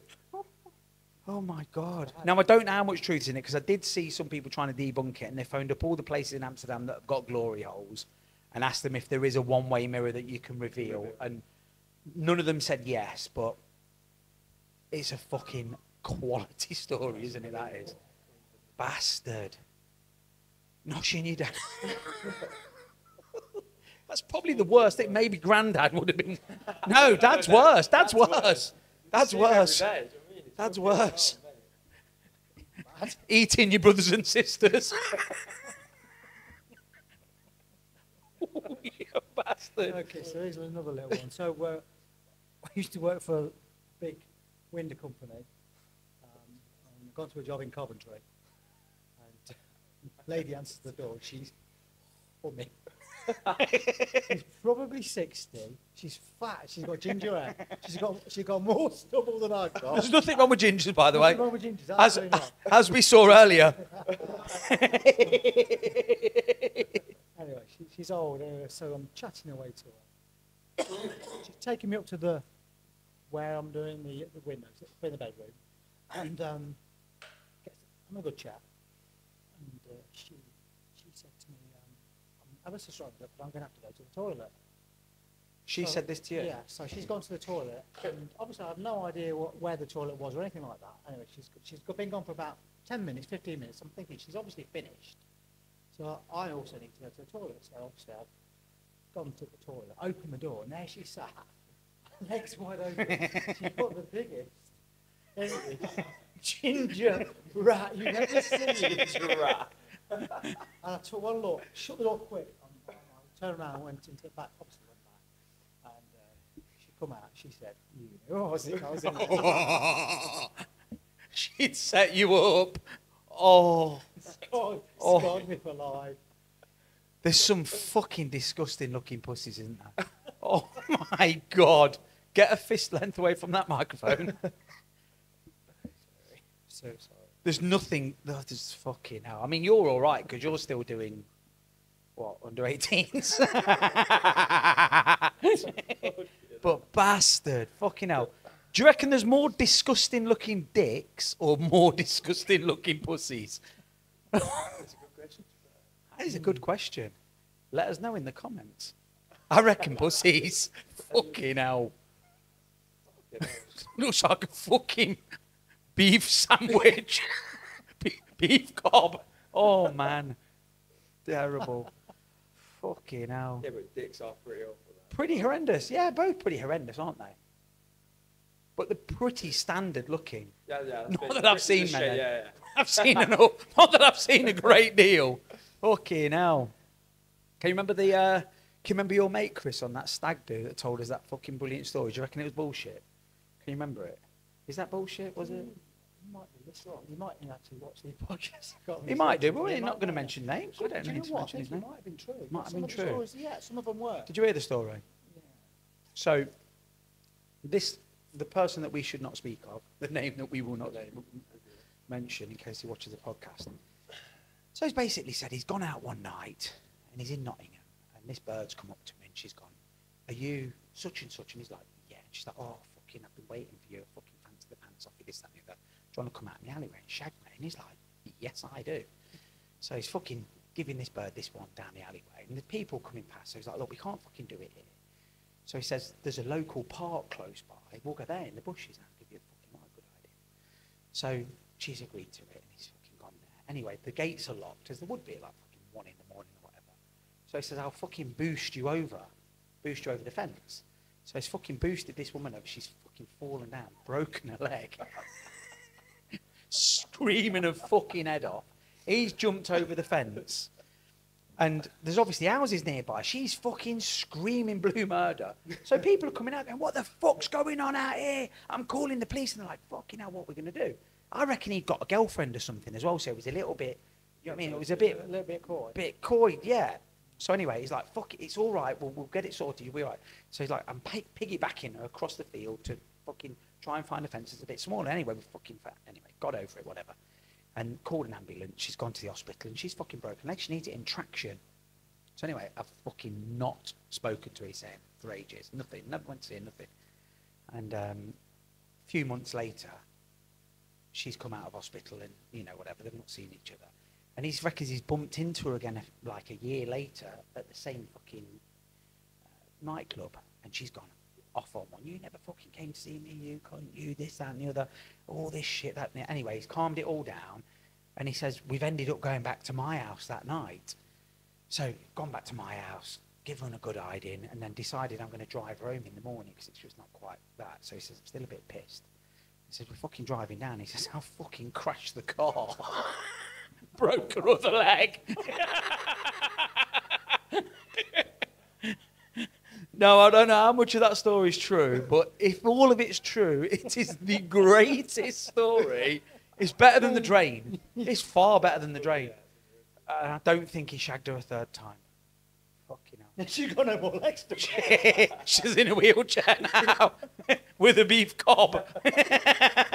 Oh my god! Now I don't know how much truth's in it because I did see some people trying to debunk it, and they phoned up all the places in Amsterdam that have got glory holes, and asked them if there is a one-way mirror that you can Reveal. and none of them said yes. But it's a fucking quality story, isn't it? That is bastard. Noshing you down. That's probably the worst. It maybe granddad would have been. No, that's worse. That's worse. That's You see it every worse. day, do you know what I mean? It's That's worse. Eating your brothers and sisters. you bastard. Okay, so here's another little one. So uh, I used to work for a big window company. Um, and I got to a job in Coventry. And a lady answers the door. She's me. she's probably 60. She's fat. She's got ginger hair. She's got, she's got more stubble than I've got. There's nothing wrong with gingers, by the way. Nothing wrong with gingers, As, as we saw earlier. Anyway, she, she's old, uh, so I'm chatting away to her. she's taking me up to the where I'm doing the, the windows in the bedroom, and um, I'm a good chap. And uh, she she said to me, um, "I'm ever so sorry, but I'm going to have to go to the toilet." She So- said this to you? Yeah, so she's gone to the toilet, and obviously I have no idea what, where the toilet was or anything like that. Anyway, she's she's been gone for about ten minutes, fifteen minutes. I'm thinking she's obviously finished. So I also need to go to the toilet. So obviously I've gone to the toilet, opened the door, and there she sat, legs wide open. she put the biggest ginger rat you've ever seen. Ginger rat. And I took one look, shut the door quick, and I turned around and went into the back, obviously went back. And uh, she come out, she said, you know, I was in, I was in there. She'd set you up. Oh, God, Oh. scarred me for life. there's some fucking disgusting looking pussies, isn't there? Oh my god. Get a fist length away from that microphone. So sorry. There's nothing. That is fucking hell. I mean, you're all right because you're still doing what under 18s. but bastard, fucking hell. Do you reckon there's more disgusting looking dicks or more disgusting looking pussies? That's a good question. That is a good question. Let us know in the comments. I reckon pussies. fucking hell. You know, Looks like a fucking beef sandwich. Beef cob. Oh man. Terrible. fucking hell. yeah, but dicks are pretty awful. though. Pretty horrendous. Yeah, both pretty horrendous, aren't they? But they're pretty standard looking. Yeah, yeah. Not pretty- that I've seen shit, many. Yeah, yeah. I've seen an aw- not that I've seen a great deal. Fucking hell. Can you remember the uh, can you remember your mate Chris on that stag do that told us that fucking brilliant story? Do you reckon it was bullshit? Can you remember it? Is that bullshit? Was it? You might be listening. You might actually watch the podcast. He might do, but we're not going to mention names. We don't do you need know to what? I mention his think name. It might have been true. Might have Some been of the true. stories- yeah, some of them were. Did you hear the story? Yeah. So, this the person that we should not speak of, the name that we will not mention in case he watches the podcast. So he's basically said he's gone out one night and he's in Nottingham, and this bird's come up to me and she's gone, "Are you such and such?" And he's like, "Yeah." And she's like, "Oh, fucking, I've been waiting for you. Fucking fancy the pants off you, this, that, and the other. Do you want to come out in the alleyway and shag me?" And he's like, "Yes, I do." So he's fucking giving this bird this one down the alleyway, and the people coming past. So he's like, "Look, we can't fucking do it here." So he says, "There's a local park close by. We'll go there in the bushes. I'll give you a fucking right good idea." So she's agreed to it, and he's fucking gone there. Anyway, the gates are locked, as there would be like fucking one in the morning or whatever. So he says, "I'll fucking boost you over, boost you over the fence." So he's fucking boosted this woman over. She's fucking fallen down, broken her leg, screaming her fucking head off. He's jumped over the fence. And there's obviously houses nearby. She's fucking screaming blue murder. So people are coming out going, What the fuck's going on out here? I'm calling the police. And they're like, Fucking hell, what are we going to do? I reckon he'd got a girlfriend or something as well. So it was a little bit, you know what I mean? It was a bit, a little bit coy. bit coy, yeah. So anyway, he's like, Fuck it, it's all right. We'll, we'll get it sorted. All right. So he's like, I'm pi- piggybacking her across the field to fucking try and find a fence that's a bit smaller. Anyway, we fucking, fa- anyway, got over it, whatever. And called an ambulance. She's gone to the hospital and she's fucking broken leg. She needs it in traction. So anyway, I've fucking not spoken to his for ages. Nothing. Never went to see nothing. And um, a few months later, she's come out of hospital and, you know, whatever. They've not seen each other. And he reckons he's bumped into her again like a year later at the same fucking uh, nightclub. And she's gone off on one. You never fucking came to see me, you cunt, you this, that, and the other. All this shit, that, and the-" Anyway, he's calmed it all down. And he says, We've ended up going back to my house that night. So, gone back to my house, given a good hiding, and then decided I'm going to drive home in the morning because it's just not quite that. So he says, I'm still a bit pissed. He says, We're fucking driving down. He says, I'll fucking crash the car. Broke her other leg. no, I don't know how much of that story is true, but if all of it's true, it is the greatest story. It's better than the drain. It's far better than the drain. And I don't think he shagged her a third time. Fucking hell. She's got no more legs to She's in a wheelchair now with a beef cob.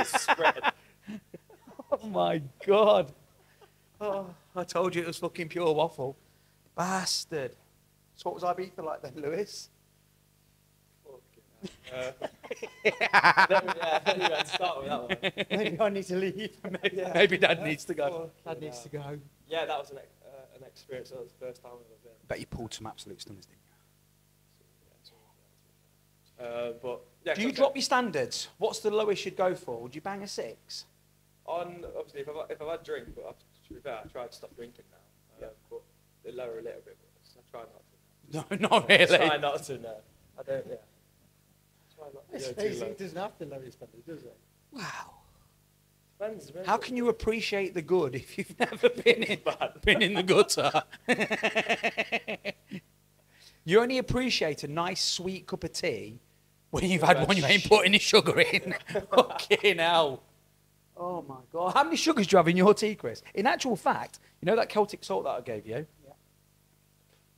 Spread. oh my god. Oh, I told you it was fucking pure waffle. Bastard. So what was I beefing like then, Lewis? Uh, yeah, anyway, start with that one. Maybe I need to leave. Maybe, maybe Dad needs to go. Dad needs to go. Yeah, that was an, uh, an experience. That was the first time I've ever been. Bet you pulled some absolute stunners, didn't you? Uh, but yeah, Do you drop your standards? What's the lowest you'd go for? Would you bang a six? on obviously if I've, if I've had drink, but I've, to be fair, I tried to stop drinking now. Um, but they lower a little bit. But I try not to. No, not really. I Try not to. No, I don't. Yeah. Try not to It's go too amazing. low. It doesn't have to lower his standards, does it? Wow. Depends, depends How can you appreciate the good if you've never been in, been in the gutter? you only appreciate a nice sweet cup of tea when you've had one you ain't put any sugar in. Fucking hell. Oh my god. How many sugars do you have in your tea, Chris? In actual fact, you know that Celtic salt that I gave you? Yeah.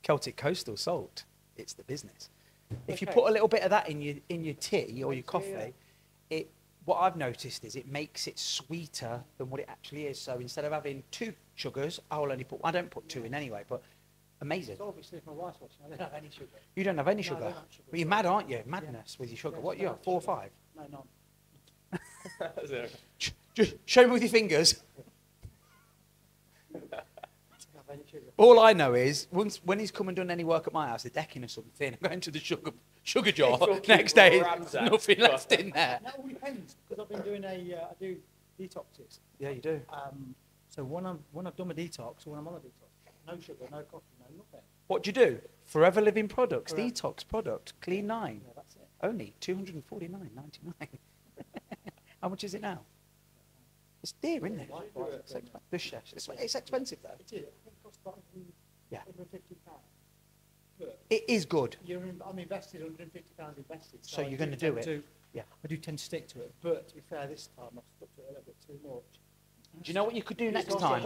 Celtic coastal salt. It's the business. If you put a little bit of that in your in your tea or your Yeah, coffee, yeah. it what I've noticed is it makes it sweeter than what it actually is. So instead of having two sugars, I will only put I don't put two in anyway, but amazing. So obviously, if my wife's watching, I don't have any sugar. You don't have any No, sugar. have sugar. But you're mad, aren't you? Madness with your sugar. Yeah, what you have? Four or five? No, none. Zero. Sh- Just show me with your fingers. I don't have any sugar. All I know is once when he's come and done any work at my house, the decking or something, I'm going to the sugar sugar jar. Next day, grabs there's that. nothing left in there. That all depends because I've been doing a, uh, I do detoxes. Yeah, you do. Um, so when I'm when I've done my detox, when I'm on a detox, no sugar, no coffee, no nothing. What do you do? Forever Living Products, Correct. detox product, clean nine, Yeah, that's it. only two hundred and forty nine ninety nine. How much is it now? It's dear, isn't it? It's, exp- the chefs. It's, it's expensive though. It is. I think it costs about Yeah. 150 pounds. But It is good. you're in, I'm invested 150 pounds invested. So I you're gonna tend do it? to- Yeah. I do tend to stick to it. But to be fair, this time I've stuck to it a little bit too much. Do you know what you could do next time?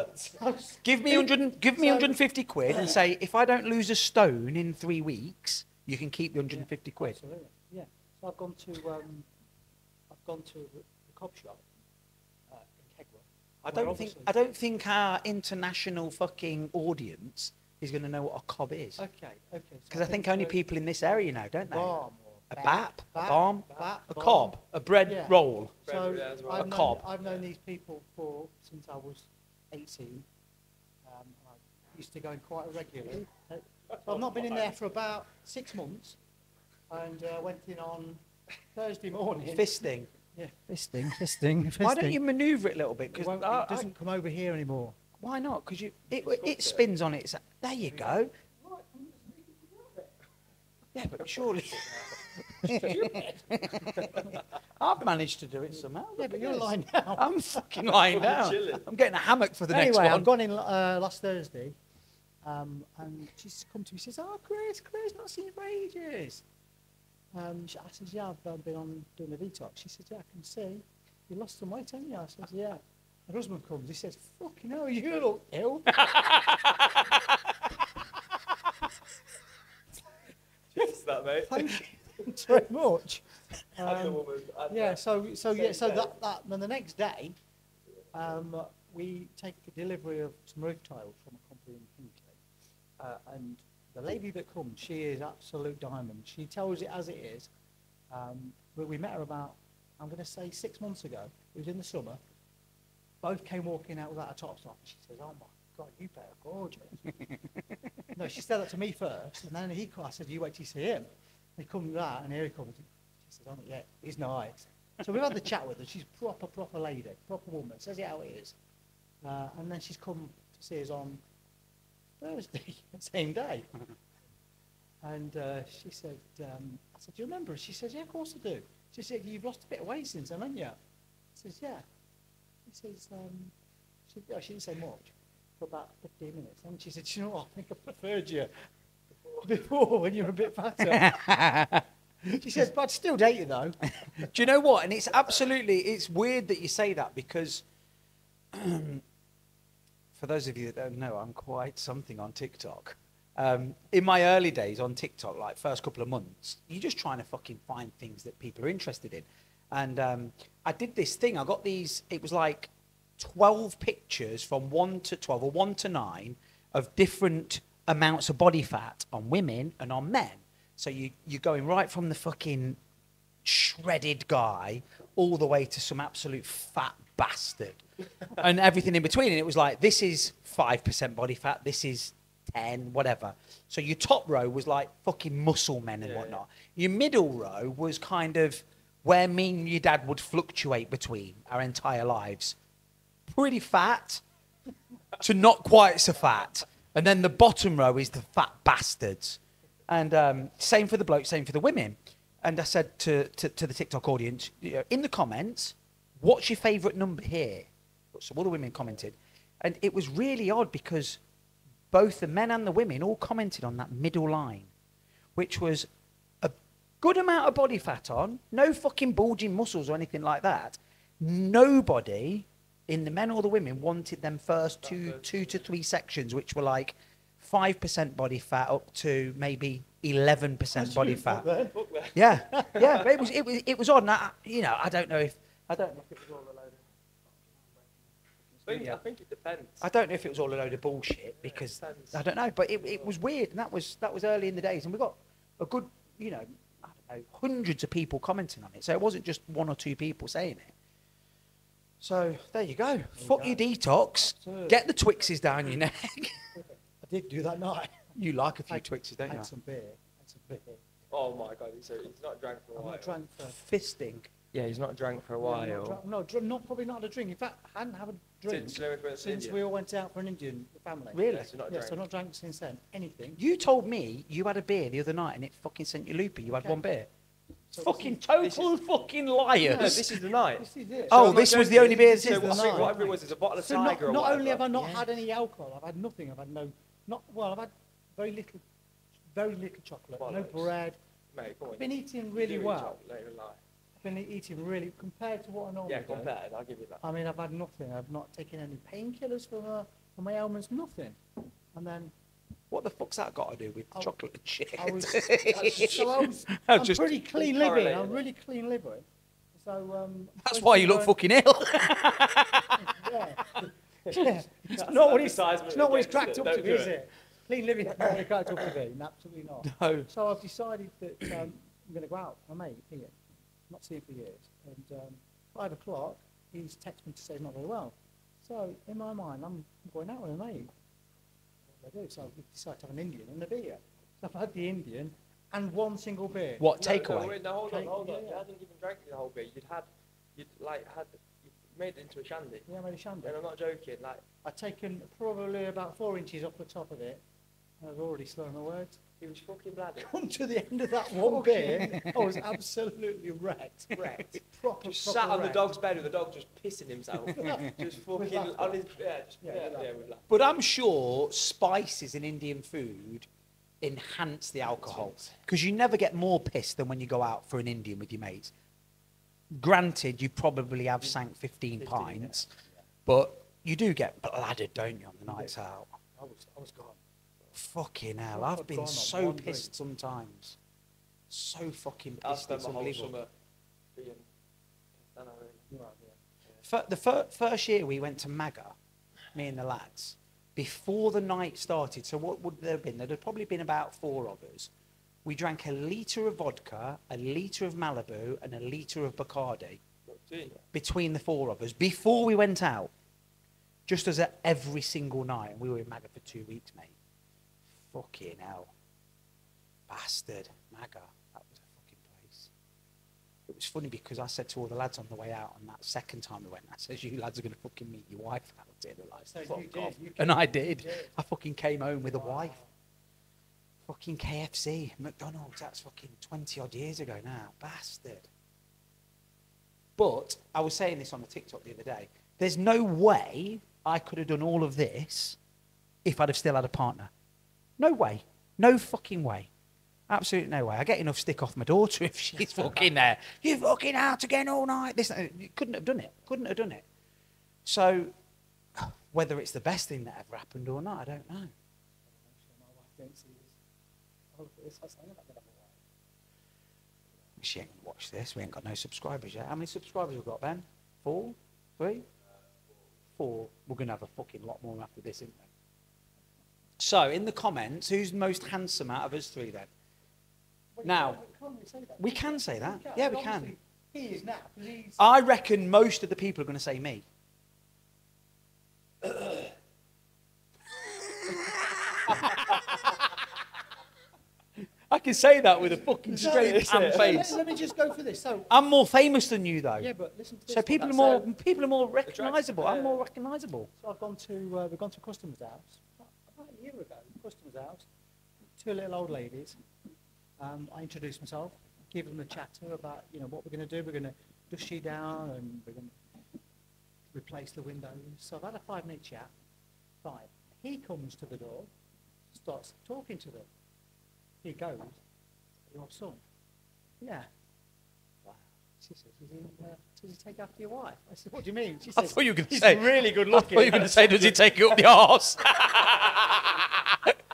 Give me 100, give me So- 150 quid and say, if I don't lose a stone in three weeks, you can keep the 150 quid. Absolutely. Yeah. So I've gone to um, I've gone to the, the cob shop. I don't think I don't think our international fucking audience is going to know what a cob is. Okay. Okay. so Because I think only people in this area know, don't they? Balm or A bap, bap, a bap, balm, bap, a balm. cob, a bread Yeah. roll. So bread well. I've A known, cob. I've known these people for since I was 18. Um, I used to go in quite regularly. So I've not been in there for about six months, and uh, went in on Thursday morning. Fisting. Yeah, fisting, fisting, fisting. Why don't you manoeuvre it a little bit? It, Because won't- it doesn't come over here anymore. why not? Because you it, it spins on its. There you go. Yeah, but surely. I've managed to do it somehow. Yeah, but you're lying down. I'm fucking lying Fucking down. I'm getting a hammock for the next anyway, one. I've gone in uh, last Thursday, um, and she's come to me. She says, "Oh, Chris, Chris, not seen you for ages." Um, she- I says, "Yeah, I've been on doing a detox." She says, "Yeah, I can see you lost some weight, haven't you?" I says, "Yeah." Her husband comes. He says, "Fucking hell, you look ill." Cheers that, mate. Thank you very much. Um, woman. yeah, so so yeah, so day. that that then the next day, um, we take a delivery of some roof tiles from a company in Hinckley, uh, and the lady that comes, she is absolute diamond. She tells it as it is. Um, but we met her about, I'm going to say six months ago. It was in the summer. Both came walking out without a tops on. She says, "Oh my God, you better gorgeous." no, she said that to me first, and then he. I said, "You wait till you see him." He comes out, and here he comes. She says, "Oh yeah, he's nice." So we've had the chat with her. She's proper, proper lady, proper woman. Says it how it is. Uh, and then she's come to see us on Thursday, same day. And uh, she said, um, I said, do you remember? She says, yeah, of course I do. She said, you've lost a bit of weight since then, haven't you? I says, yeah. He says, um, she, oh, she didn't say much for about 15 minutes. And she said, you know what? I think I preferred you before when you were a bit fatter. she says, but I'd still date you though. Do you know what? And it's absolutely, it's weird that you say that because for those of you that don't know, I'm quite something on TikTok. Um, in my early days on TikTok, like first couple of months, you're just trying to fucking find things that people are interested in. And um, I did this thing. I got these, it was like 12 pictures from 1 to 12 or 1 to 9 of different amounts of body fat on women and on men. So you, you're going right from the fucking shredded guy all the way to some absolute fat bastard and everything in between. And it was like, this is 5% body fat, this is 10, whatever. So your top row was like fucking muscle men and Yeah, whatnot. Your middle row was kind of where me and your dad would fluctuate between our entire lives. Pretty fat to not quite so fat. And then the bottom row is the fat bastards. And um, same for the blokes, same for the women. And I said to, to, to the TikTok audience, you know, in the comments, what's your favourite number here? So all the women commented. And it was really odd because both the men and the women all commented on that middle line, which was a good amount of body fat on, no fucking bulging muscles or anything like that. Nobody in the men or the women wanted them first two, two to three sections, which were like 5% body fat up to maybe 11% body fat. That. Yeah, yeah, but it was, it was, it was odd. And I, you know, I don't know if, I don't know if it was all a load of, I think, I think it depends. I don't know if it was all a load of bullshit because. I don't know, but it, it was weird, and that was that was early in the days, and we got a good, you know, I don't know, hundreds of people commenting on it, so it wasn't just one or two people saying it. So there you go. Fuck go. your detox. Get the Twixes down your neck. I did do that night. You like a few I Twixes, don't had you? some beer. Had some beer. Oh my god, he's, he's not drank for a I'm while. not drunk for. Fisting. Yeah, he's not drank for a I'm while. not drunk- no, dr- not probably not had a drink. In fact, I hadn't had a drink Since, we since we all went out for an Indian family. Really? Yeah, so not Yes, drank. I've not drank since then. Anything. You told me you had a beer the other night and it fucking sent you loopy. You had Okay. one beer. So fucking this total fucking liars. No, this is the night. This is it. Oh, I'm this was the only beer So since the what, night. whatever it was, it's a bottle of So not, Tiger or not only have. I not Yeah. had any alcohol, I've had nothing. I've had no, not well. I've had very little, very little chocolate, no bread. Mate. I've been eating really well. chocolate, don't even lie. I've been eating really compared to what I normally Yeah, do. compared, I'll give you that. I mean, I've had nothing. I've not taken any painkillers for, uh, for my ailments. Nothing. And then What the fuck's that got to do with I- chocolate and shit? I was, so I was, I'm just- pretty clean living. I'm really clean living. So um, That's why you look go- fucking ill. Yeah. Yeah. It's not what it's, advertisement it's not what it's against cracked it. up Don't to be, do is it. it? Clean living is not what it's cracked up to be. Absolutely not. no. So I've decided that um, I'm going to go out. with My mate, Ian, not seen him for years. And um, five o'clock, he's texted me to say he's not very well. So in my mind, I'm going out with a mate. What do I do? So we decided to have an Indian and a beer. So I've had the Indian and one single beer. What No, No, takeaway? wait, no, hold on, hold on. yeah, You yeah. hadn't even drank the whole beer. You'd had, you'd like had, you made it into a shandy. Yeah, I made a shandy. And I'm not joking. Like I've taken probably about four inches off the top of it. I've already slurred my words. he was fucking bloody. Come to the end of that one beer, I was absolutely wrecked. Wrecked. Proper, Just proper sat on the dog's bed with the dog just pissing himself. just fucking on his yeah, just, Yeah, yeah, yeah, with. But I'm sure spices in Indian food enhance the alcohol because you never get more pissed than when you go out for an Indian with your mates. Granted, you probably have sank 15 15, pints, but you do get bladdered, don't you, on the nights out? I was, I was gone. Fucking hell, Proper I've been so one drink. pissed sometimes. So fucking I pissed. spent It's my whole summer being. I don't know, really. Right, yeah. The fir- first year we went to Maga, me and the lads, before the night started, so what would there have been? There'd have probably been about four of us. We drank a litre of vodka, a litre of Malibu, and a litre of Bacardi between the four of us before we went out. Just as at every single night. And we were in Maga for two weeks, mate. Fucking hell. Bastard. Maga. That was a fucking place. It was funny because I said to all the lads on the way out on that second time we went, I said, you lads are going to fucking meet your wife out here. They're like, fuck off. And I did. did. I fucking came home with a wife. Fucking KFC, McDonald's, that's fucking 20 odd years ago now. Bastard. But I was saying this on the TikTok the other day. There's no way I could have done all of this if I'd have still had a partner. No way. No fucking way. Absolutely no way. I get enough stick off my daughter if she's fucking uh, there. You fucking out again all night. This you couldn't have done it. Couldn't have done it. So whether it's the best thing that ever happened or not, I don't know. Oh, look at this. I was about that other wife. She ain't gonna watch this. We ain't got no subscribers yet. How many subscribers we got, Ben? Four? Three? Four. We're gonna have a fucking lot more after this, isn't we? So, in the comments, who's the most handsome out of us three then? Well, Now, can't- can't say that. we can say that. can, Yeah, we can. He is now. I reckon most of the people are going to say me. I can say that with a fucking straight Is it? pan Is it? Let, face. let me just go for this. So, I'm more famous than you, though. yeah, but listen to this. so people are more people are more recognisable. I'm more recognisable. So I've gone to uh, we've gone to a customer's house about, about a year ago. Customer's house, two little old ladies. Um, I introduced myself, give them a chatter about you know what we're going to do. We're going to dust you down and we're going to replace the windows. So I've had a five minute chat. Five. He comes to the door, starts talking to them. He goes, "Your son." Yeah. Wow. She says, "Does he, uh, does he take after your wife?" I said, "What do you mean?" She I says, thought you were going to "He's say. really good looking. I looking." thought you were going to say, does he take you up the arse?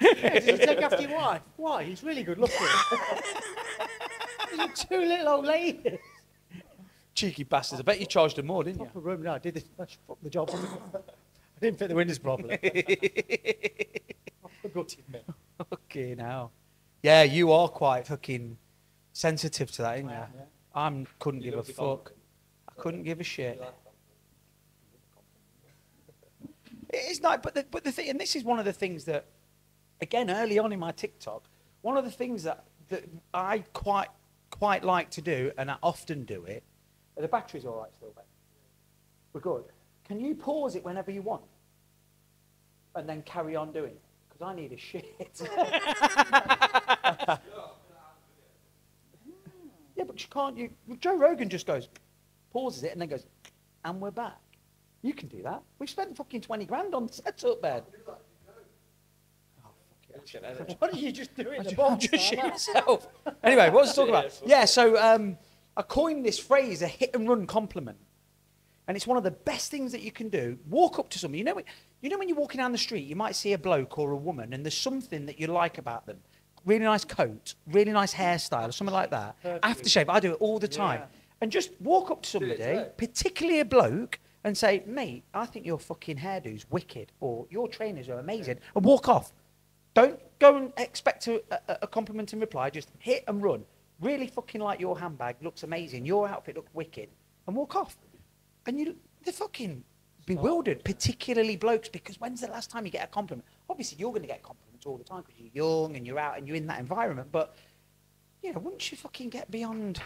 Yeah, does he take after your wife? Why? He's really good looking. These two little old ladies. Cheeky bastards. I bet you charged them more, didn't you? Proper room. No, I did this. I fucked the job. I didn't fit the windows properly. Proper gutted me. Okay, hell. Yeah, you are quite fucking sensitive to that, ain't you? Yeah. I couldn't You give a fuck. I couldn't give a shit. It's not, but the, but the thing, and this is one of the things that again early on in my TikTok, one of the things that, that I quite quite like to do, and I often do it. Are the battery's all right still, Ben? We're good. Can you pause it whenever you want, and then carry on doing it? Because I need a shit. yeah, but you can't. You Joe Rogan just goes, pauses it, and then goes, and we're back. You can do that. We spent fucking twenty grand on the setup, Ben. What are you just doing? The Just- bomb just shit yourself. Anyway, what was I talking about? Yeah, so um, I coined this phrase a hit and run compliment. And it's one of the best things that you can do. Walk up to someone. You know, when- you know when you're walking down the street, you might see a bloke or a woman, and there's something that you like about them. Really nice coat, really nice hairstyle, or something like that. Aftershave, I do it all the time. Yeah. And just walk up to somebody, particularly a bloke, and say, mate, I think your fucking hairdo's wicked, or your trainers are amazing, and walk off. Don't go and expect a, a, a compliment and reply. Just hit and run. Really fucking like your handbag. Looks amazing. Your outfit looks wicked. And walk off. And you, they're fucking bewildered, particularly blokes, because when's the last time you get a compliment? Obviously, you're going to get compliments all the time because you're young and you're out and you're in that environment. But, you know, once you fucking get beyond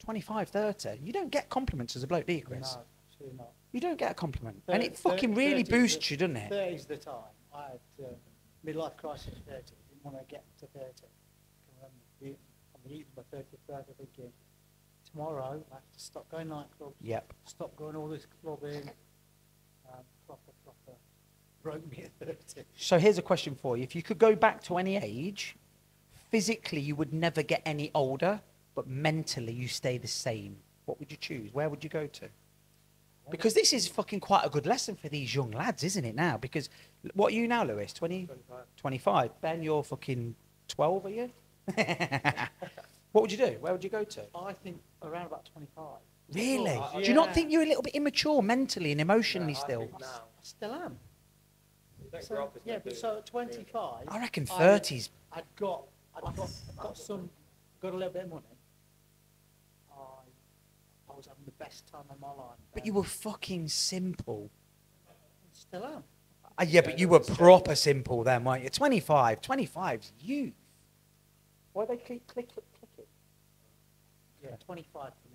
25, 30, you don't get compliments as a bloke, do you, Chris? No, absolutely not. You don't get a compliment. and it fucking thir- really 30 boosts the- you, doesn't it? 30 is the time. I had uh, midlife crisis at 30. Didn't want to get to 30. Can remember on the eve of my 30th birthday thinking, tomorrow I have to stop going nightclubs, Yep. stop going all this clubbing. Proper, proper broke me at 30. So here's a question for you. If you could go back to any age, physically you would never get any older, but mentally you stay the same. What would you choose? Where would you go to? Because this is fucking quite a good lesson for these young lads, isn't it now? Because what are you now, Lewis? 20, 25. 25. Ben, you're fucking 12, are you? what would you do? Where would you go to? I think around about 25. Really? Oh, do you not think you're a little bit immature mentally and emotionally Yeah, still? think. I still am. So, grow up as yeah, but so at 25, I reckon I- 30s. I'd got, I'd got, got some, got a little bit of money. I, I was having the best time of my life. But you were fucking simple. Still am. Uh, yeah, but you were proper simple then, weren't you? 25. 25's youth. Why they click, click, click, click it? Yeah, 25 for me was.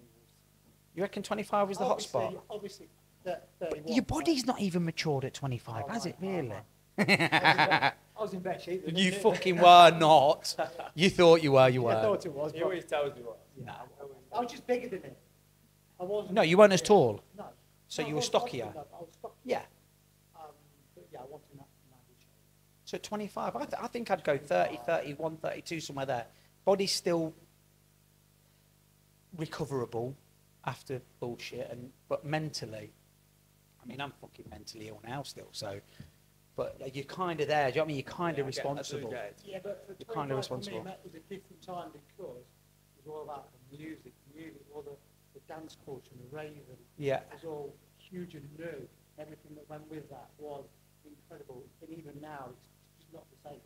You reckon 25 was the hot Obviously- spot? Obviously, thir- 31. Your body's not even matured at 25, Oh, has it right, really? right, I was in bed sheet. you fucking were not. You thought you were, you were. I were. thought it was. He But always tells me what. no, I was just bigger than him. I wasn't. No, you weren't as tall. No. So No, you I were was- stockier. I was, I was stockier. Yeah. Um, but yeah, I wanted that marriage. So 25. I, th- I think I'd go 30, 31, 32, somewhere there. Body's still recoverable after bullshit, and but mentally, I mean, I'm fucking mentally ill now still. So, but you're kind of there. Do you know what I mean? You're kind Yeah, of I get- I do responsible. Yeah, but for You're kinda 25 responsible. Me, that was a different time because it was all about the music, the music, all the, the dance culture, and the rave, and Yeah. it was all huge and new. Everything that went with that was incredible, and even now it's just not the same.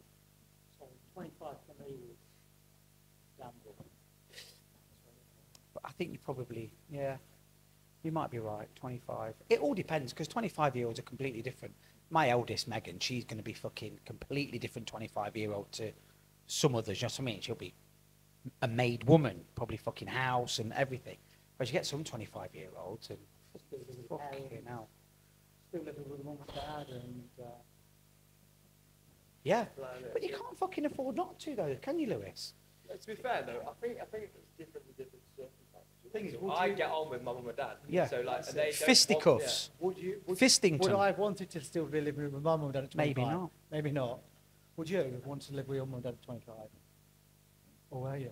So 25 for me was damn good. But I think you probably, yeah, you might be right. 25. It all depends because 25 year olds are completely different. My eldest, Megan, she's going to be fucking completely different 25 year old to some others. You know what I mean? She'll be a made woman, probably fucking house and everything. But you get some 25 year olds and Still living with fucking hell. still living with mum and dad, and uh, Yeah. But you can't fucking afford not to though, can you, Lewis? To be fair though, I think I think it's different with different circumstances. Thing is, would I you- get on with my mum and dad. Yeah. So like, and they it. don't Fisticuffs. would you? Would, Fistington. would I have wanted to still be living with my mum and dad at 25? Maybe not. Maybe not. Would you have wanted to live with your mum and dad at 25? Or were you?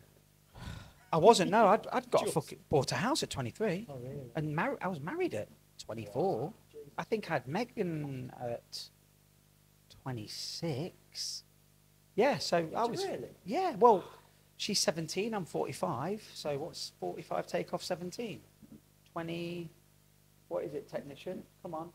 I wasn't, no. I'd, I'd got a Just- fucking, bought a house at 23. Oh, really? And mar- I was married at 24. I think I had Megan at 26. Yeah, so I you was. really? Yeah, well, she's 17, I'm 45. So what's 45 take off 17? 20. What is it, technician? Come on.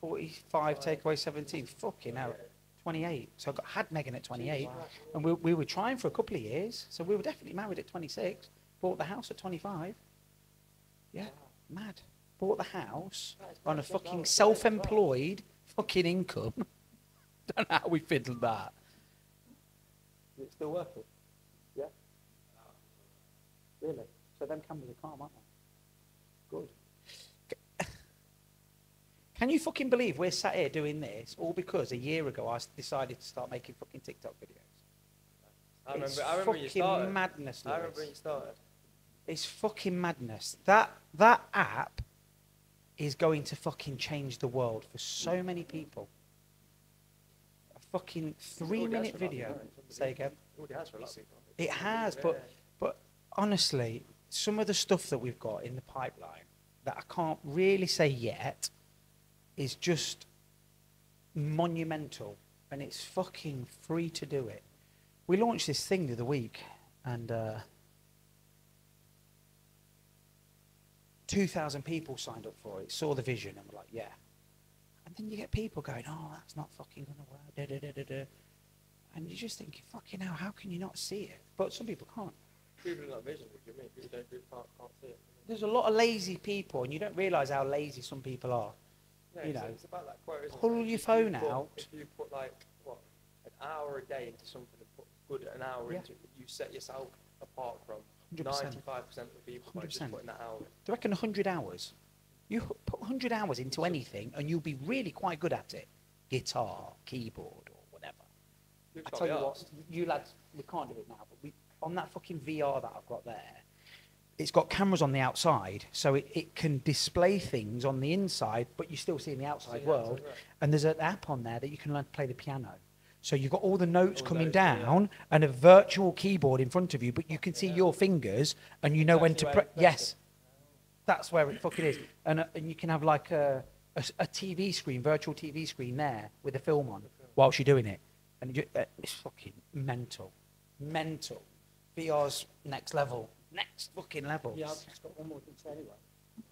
45 take away 17. Fucking hell. 28. So I got, had Megan at 28. And we, we were trying for a couple of years. So we were definitely married at 26. Bought the house at 25. Yeah, mad. Bought the house on a fucking well. self-employed fucking income. don't know how we fiddled that. Is it still working? Yeah. Really? So them cameras are calm, aren't they? Good. Can you fucking believe we're sat here doing this all because a year ago I decided to start making fucking TikTok videos? I remember. It's I remember when you fucking started. madness. I remember when you started. It's fucking madness. That that app is going to fucking change the world for so many people. A fucking three already has minute for a lot of video. it? Say again. It has for a lot of people. It has, Yeah. but but honestly, some of the stuff that we've got in the pipeline that I can't really say yet is just monumental, and it's fucking free to do it. We launched this thing the other week, and uh, two thousand people signed up for it, saw the vision, and were like, "Yeah." And then you get people going, "Oh, that's not fucking gonna work." Da, da, da. And you just think, fucking hell, how can you not see it? But some people can't. People vision, what do you mean? People don't do, can't, can't see it. There's a lot of lazy people, and you don't realise how lazy some people are. Yeah, You know, it's about that quote, isn't pull it? your If you phone put- out. If you put like what an hour a day into something and put good an hour Yeah. into it, you set yourself apart from ninety-five percent of the people by just 100%. putting that hour in. Do you reckon 100 hours? You put 100 hours into anything, and you'll be really quite good at it. Guitar, keyboard, or whatever. You've I tell you what, you lads, we can't do it now, but we, on that fucking VR that I've got there, it's got cameras on the outside, so it, it can display things on the inside, but you still see in the outside world. right. And there's an app on there that you can learn to play the piano. So you've got all the notes All coming notes, yeah. down and a virtual keyboard in front of you, but you can see Yeah. your fingers and you know when to press. Yes, that's where it fucking is. And, uh, and you can have like a a TV screen, virtual TV screen there with a film on whilst you're doing it. And you, uh, it's fucking mental. Mental. VR's next level. Next fucking level. Yeah, I've just got one more thing to say anyway.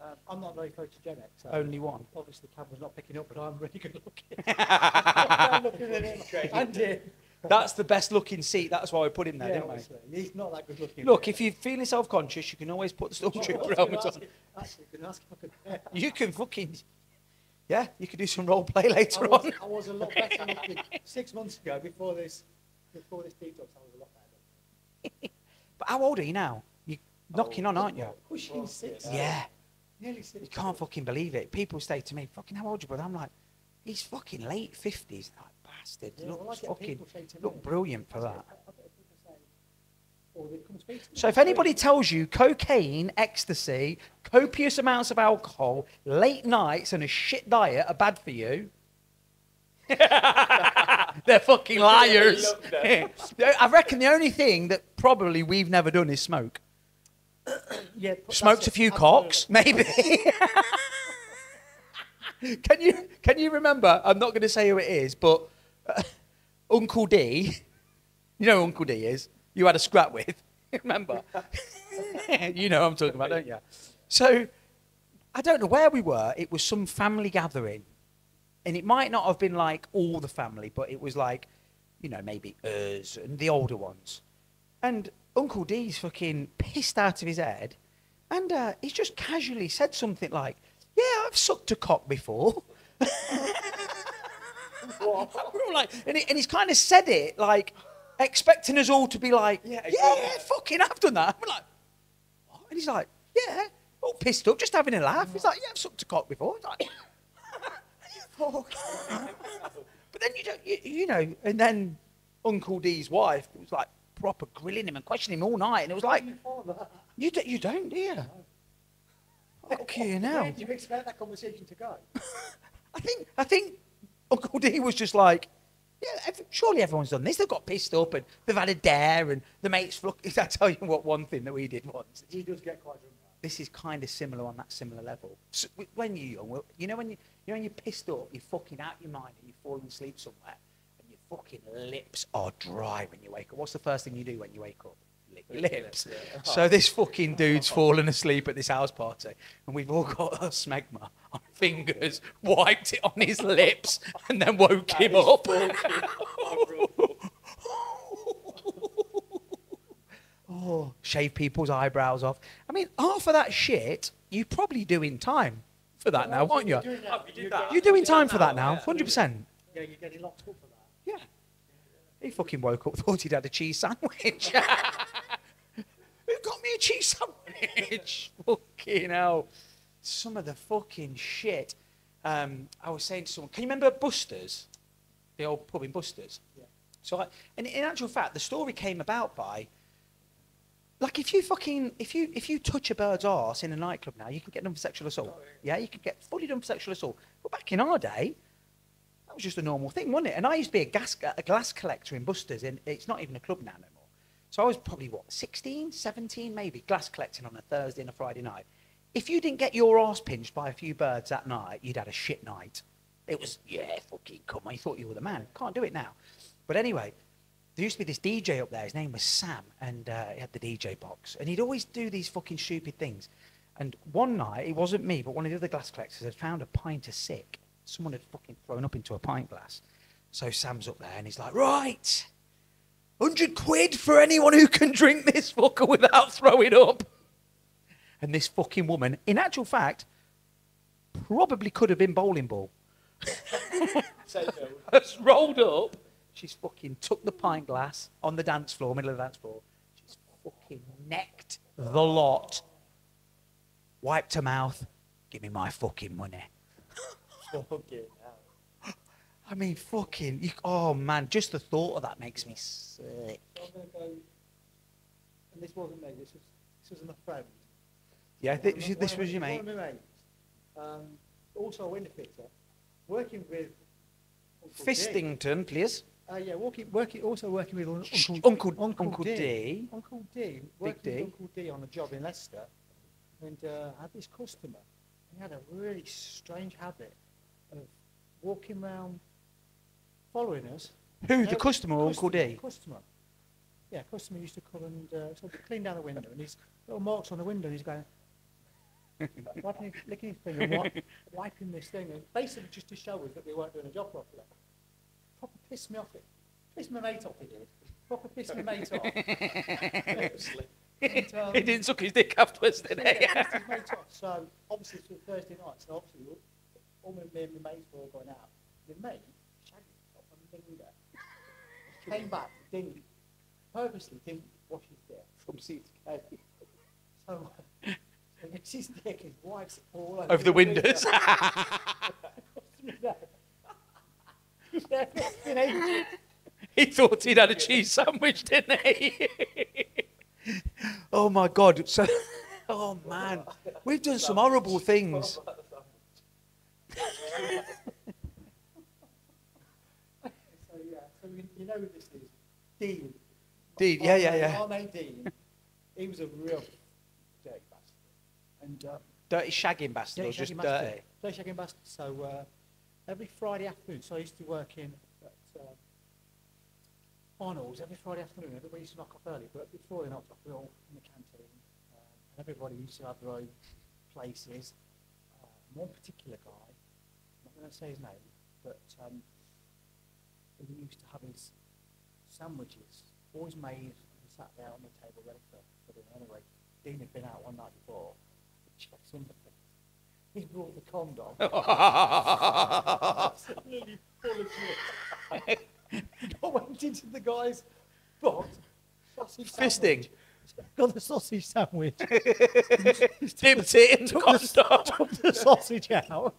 Um, I'm not very photogenic, so Only one. obviously the camera's not picking up, but I'm really good looking. I'm looking at him. And him. That's the best looking seat. That's why we put him there, Yeah, didn't we? He's not that good looking. Look, if you're feeling self conscious, you can always put the Stormtrooper helmet on. Actually, can ask if I could? You can fucking. Yeah, you could do some role play later I was, on. I was a lot better looking six months ago before this, before this detox. I was a lot better. But how old are you now? You're knocking on, aren't you? Oh, pushing oh, six. Yeah. Nearly six. You can't fucking believe it. People say to me, fucking, how old are you, brother? I'm like, he's fucking late 50s. Like, bastard. Yeah, well, I Looks fucking, people say to look brilliant for that. get- I get people saying, "Oh, they come speak to me." So if anybody tells you cocaine, ecstasy, copious amounts of alcohol, late nights, and a shit diet are bad for you, they're fucking liars. I reckon the only thing that probably we've never done is smoke. yeah, Smoked a few cocks, maybe. can you can you remember? I'm not going to say who it is, but uh, Uncle D. You know who Uncle D is. You had a scrap with. Remember? you know who I'm talking about, don't you? So I don't know where we were. It was some family gathering, and it might not have been like all the family, but it was like, you know, maybe us and the older ones. And Uncle D's fucking pissed out of his head, and uh, he's just casually said something like, "Yeah, I've sucked a cock before." We're all like, and, he, and he's kind of said it like, expecting us all to be like, "Yeah, Yeah, yeah, fucking, I've done that." We're like, what? And he's like, "Yeah," all pissed up, just having a laugh. He's like, "Yeah, I've sucked a cock before." "Fuck." but then you don't, you, you know, and then Uncle D's wife was like proper grilling him and questioning him all night, and it was like, You? "You, do, you don't, do you?" Okay, now. Where do you expect that conversation to go? I think I think Uncle D was just like, yeah, ev- surely everyone's done this. They've got pissed up and they've had a dare and the mates. Look, I tell you what, one thing that we did once. He does get quite drunk. This is kind of similar on that similar level. So, when you're young, you know when you, you know when you're pissed up, you're fucking out your mind and you're falling asleep somewhere, and your fucking lips are dry when you wake up. What's the first thing you do when you wake up? Lick your lips. lips, yeah. So this fucking dude's fallen asleep at this house party, and we've all got a smegma on fingers, wiped it on his lips, and then woke That him up. oh, shave people's eyebrows off. I mean, half of that shit you probably do in time for that now, aren't you? Doing Oh, you did that. You're doing time for that now, yeah. hundred percent. Yeah, you're getting locked up for that. Yeah. He fucking woke up, thought he'd had a cheese sandwich. Who got me a cheese sandwich? fucking hell. Some of the fucking shit. Um, I was saying to someone, can you remember Buster's? The old pub in Buster's? Yeah. So, I, and in actual fact, the story came about by, like, if you fucking, if you, if you touch a bird's arse in a nightclub now, you can get done for sexual assault. Oh, yeah, you can get fully done for sexual assault. But back in our day, that was just a normal thing, wasn't it? And I used to be a, gas, a glass collector in Buster's, and it's not even a club now no more. So I was probably, what, 16, 17 maybe, glass collecting on a Thursday and a Friday night. If you didn't get your arse pinched by a few birds that night, you'd had a shit night. It was, yeah, fucking come on, you thought you were the man. Can't do it now. But anyway, there used to be this DJ up there. His name was Sam, and uh, he had the DJ box. And he'd always do these fucking stupid things. And one night, it wasn't me, but one of the other glass collectors had found a pint of sick. Someone had fucking thrown up into a pint glass. So Sam's up there, and he's like, right, 100 quid for anyone who can drink this fucker without throwing up. And this fucking woman, in actual fact, probably could have been bowling ball. Has rolled up. She's fucking took the pint glass on the dance floor, middle of the dance floor. She's fucking necked the lot. Wiped her mouth. Give me my fucking money. Fucking hell. I mean, fucking. You, oh man, just the thought of that makes me sick. So I'm going to go, and this wasn't me, this was, this was my friend. Yeah, One this, this was your mate. One of my mates. Um, also a window fitter, working with Fistington, please. Uh, yeah, working, working, also working with un- Shh, Uncle, Uncle- Uncle D. Uncle D, working D. with Uncle D on a job in Leicester, and uh, had this customer. He had a really strange habit of walking around, following us. Who, the customer or Uncle customer, D? Customer. Yeah, customer used to come and uh, sort of clean down the window, and he's little marks on the window, and he's going, wiping, licking his finger, wiping this thing, and basically just to show us that we weren't doing a job properly. Proper pissed me off. It pissed my mate off. He did. Proper pissed my mate off. Obviously. And, um, he didn't suck his dick afterwards, did yeah, he? pissed his mate off. So obviously it's a Thursday night. So obviously we all, all me me and my mates were all going out. The mate shagged himself on the finger. Came back, didn't purposely didn't wash his dick. From seat to head. So, so he gets his dick, his wife's all over, Over the windows. yeah, you know, he thought he'd had a cheese sandwich, didn't he? oh my God. So, oh man. We've done some horrible things. so yeah, so you, you know who this is. Dean. Dean, yeah, yeah, yeah. Our mate Dean. He was a real dirty bastard. And uh, Dirty shagging bastard, or dirty just shagging bastard. dirty? Dirty shagging bastard. So uh, every Friday afternoon, so I used to work in at uh, Arnold's every Friday afternoon. Everybody used to knock off early, but before they knocked off, we all in the canteen. Uh, and everybody used to have their own places. Uh, one particular guy, I'm not going to say his name, but um, he used to have his sandwiches always made and sat there on the table ready for, for dinner. Anyway, Dean had been out one night before. He the He brought the condom. Absolutely full of shit. I went into the guy's box. sausage Fisting. sandwich, Got the sausage sandwich. Dipped it in the condom. Took the sausage out.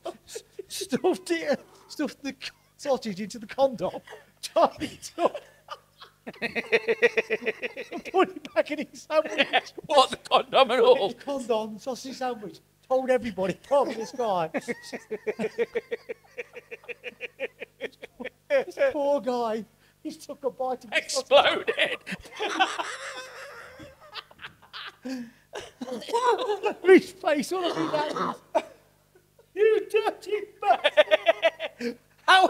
Stuffed it. Stuffed the sausage into the condom. Tied it up. Put it back in his sandwich. what, the condom and all? condom, sausage sandwich. Told everybody, apart this guy. this poor guy, he took a bite of. Exploded. His face all over his hands. You dirty bastard! How?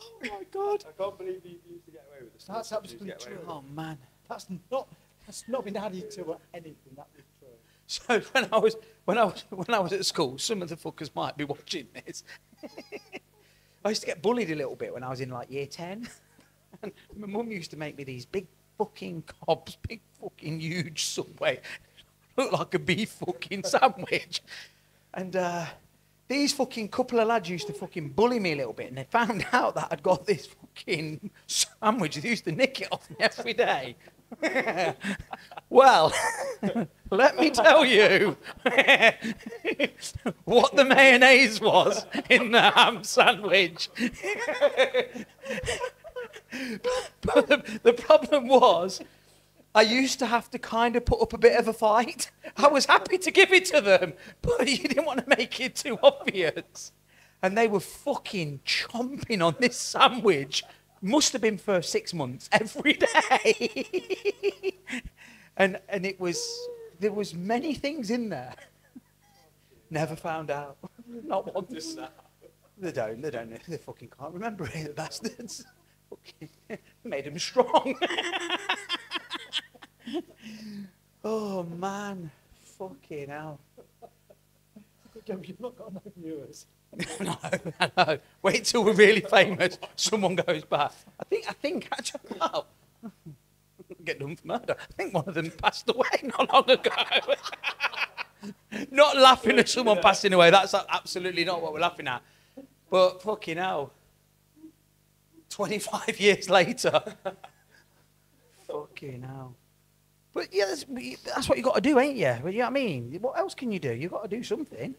oh my God. I can't believe you used to get away with this. That's absolutely true. Oh man. That's not, that's not been added to anything, that was true. So when I was when I was when I was at school, some of the fuckers might be watching this. I used to get bullied a little bit when I was in like year ten. And my mum used to make me these big fucking cobs, big fucking huge subway. Looked like a beef fucking sandwich. And uh, these fucking couple of lads used to fucking bully me a little bit, and they found out that I'd got this fucking sandwich. They used to nick it off me every day. well, let me tell you what the mayonnaise was in the ham sandwich. but the, the problem was, I used to have to kind of put up a bit of a fight. I was happy to give it to them, but you didn't want to make it too obvious. And they were fucking chomping on this sandwich. Must have been for six months every day. and and it was there was many things in there. Never found out. Not one. They don't. They don't. know. They fucking can't remember it. The bastards. Fucking made them strong. oh man, fucking hell. You've not got no viewers. no, no. Wait till we're really famous. Someone goes back. I think. I think. Actually, well, oh. get done for murder. I think one of them passed away not long ago. not laughing at someone passing away. That's absolutely not what we're laughing at. But fucking hell. 25 years later. fucking hell. But yeah, that's, that's what you got to do, ain't you? You know what I mean? What else can you do? You've got to do something.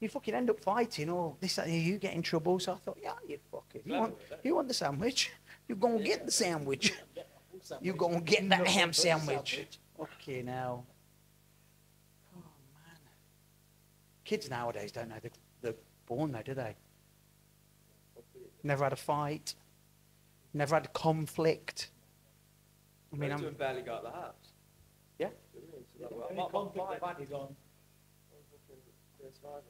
You fucking end up fighting or this, that, you get in trouble. So I thought, yeah, you fucking, you want, you want the sandwich? You're going to get the sandwich. You're going to get that ham sandwich. Okay, now. Oh, man. Kids nowadays don't know they're, they're born though, do they? Never had a fight. Never had a conflict. I mean, I'm, barely got the house. Yeah. Do you know what I mean? So The like, only my- my- conflict my- they've had is on. fucking PS5, right?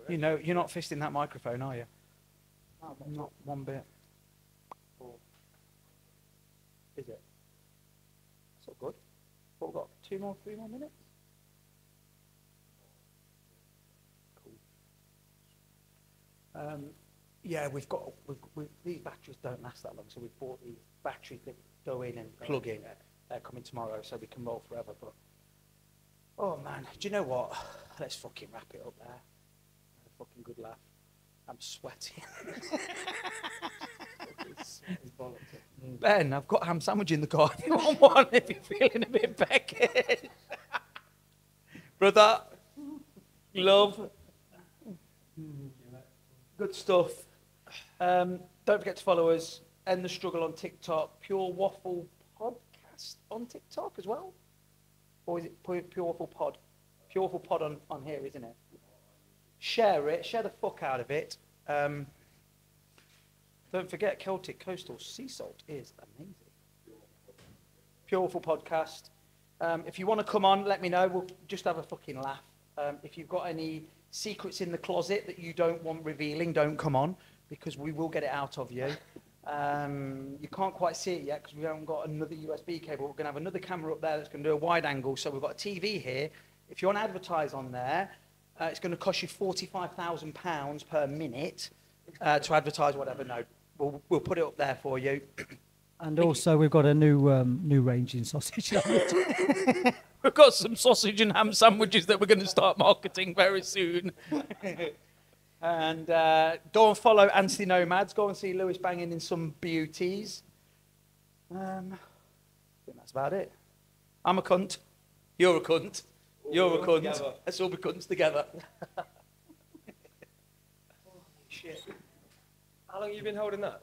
You know, you're not fisting that microphone, are you? Oh, Not one bit. Or- Is it? That's all good. What, we've got two more, three more minutes? Cool. Um, yeah, we've got, we've, we've, these batteries don't last that long, so we've bought these batteries that go in and plug in. They're coming tomorrow, so we can roll forever, but, oh man, do you know what? Let's fucking wrap it up there. Fucking good laugh. I'm sweating. It's, it's bollocks. Ben, I've got ham sandwich in the car. If you want one, if you're feeling a bit peckish. Brother, love. Good stuff. Um, don't forget to follow us. End the struggle on TikTok. Pure Waffle Podcast on TikTok as well. Or is it Pure, Pure Waffle Pod? Pure Waffle Pod on, on here, isn't it? Share it. Share the fuck out of it. Um, don't forget Celtic Coastal Sea Salt is amazing. Waffle Podcast. Um, if you want to come on, let me know. We'll just have a fucking laugh. Um, if you've got any secrets in the closet that you don't want revealing, don't come on because we will get it out of you. Um, you can't quite see it yet because we haven't got another USB cable. We're going to have another camera up there that's going to do a wide angle. So we've got a TV here. If you want to advertise on there, uh, it's going to cost you £45,000 per minute uh, to advertise whatever. No, we'll, we'll put it up there for you. And also, we've got a new um, new range in sausage. We've got some sausage and ham sandwiches that we're going to start marketing very soon. and uh, go and follow Anstey Nomads. Go and see Lewis banging in some beauties. Um, I think that's about it. I'm a cunt. You're a cunt. You're a cunt. together. Let's all be cunts together. Holy Shit. How long have you been holding that?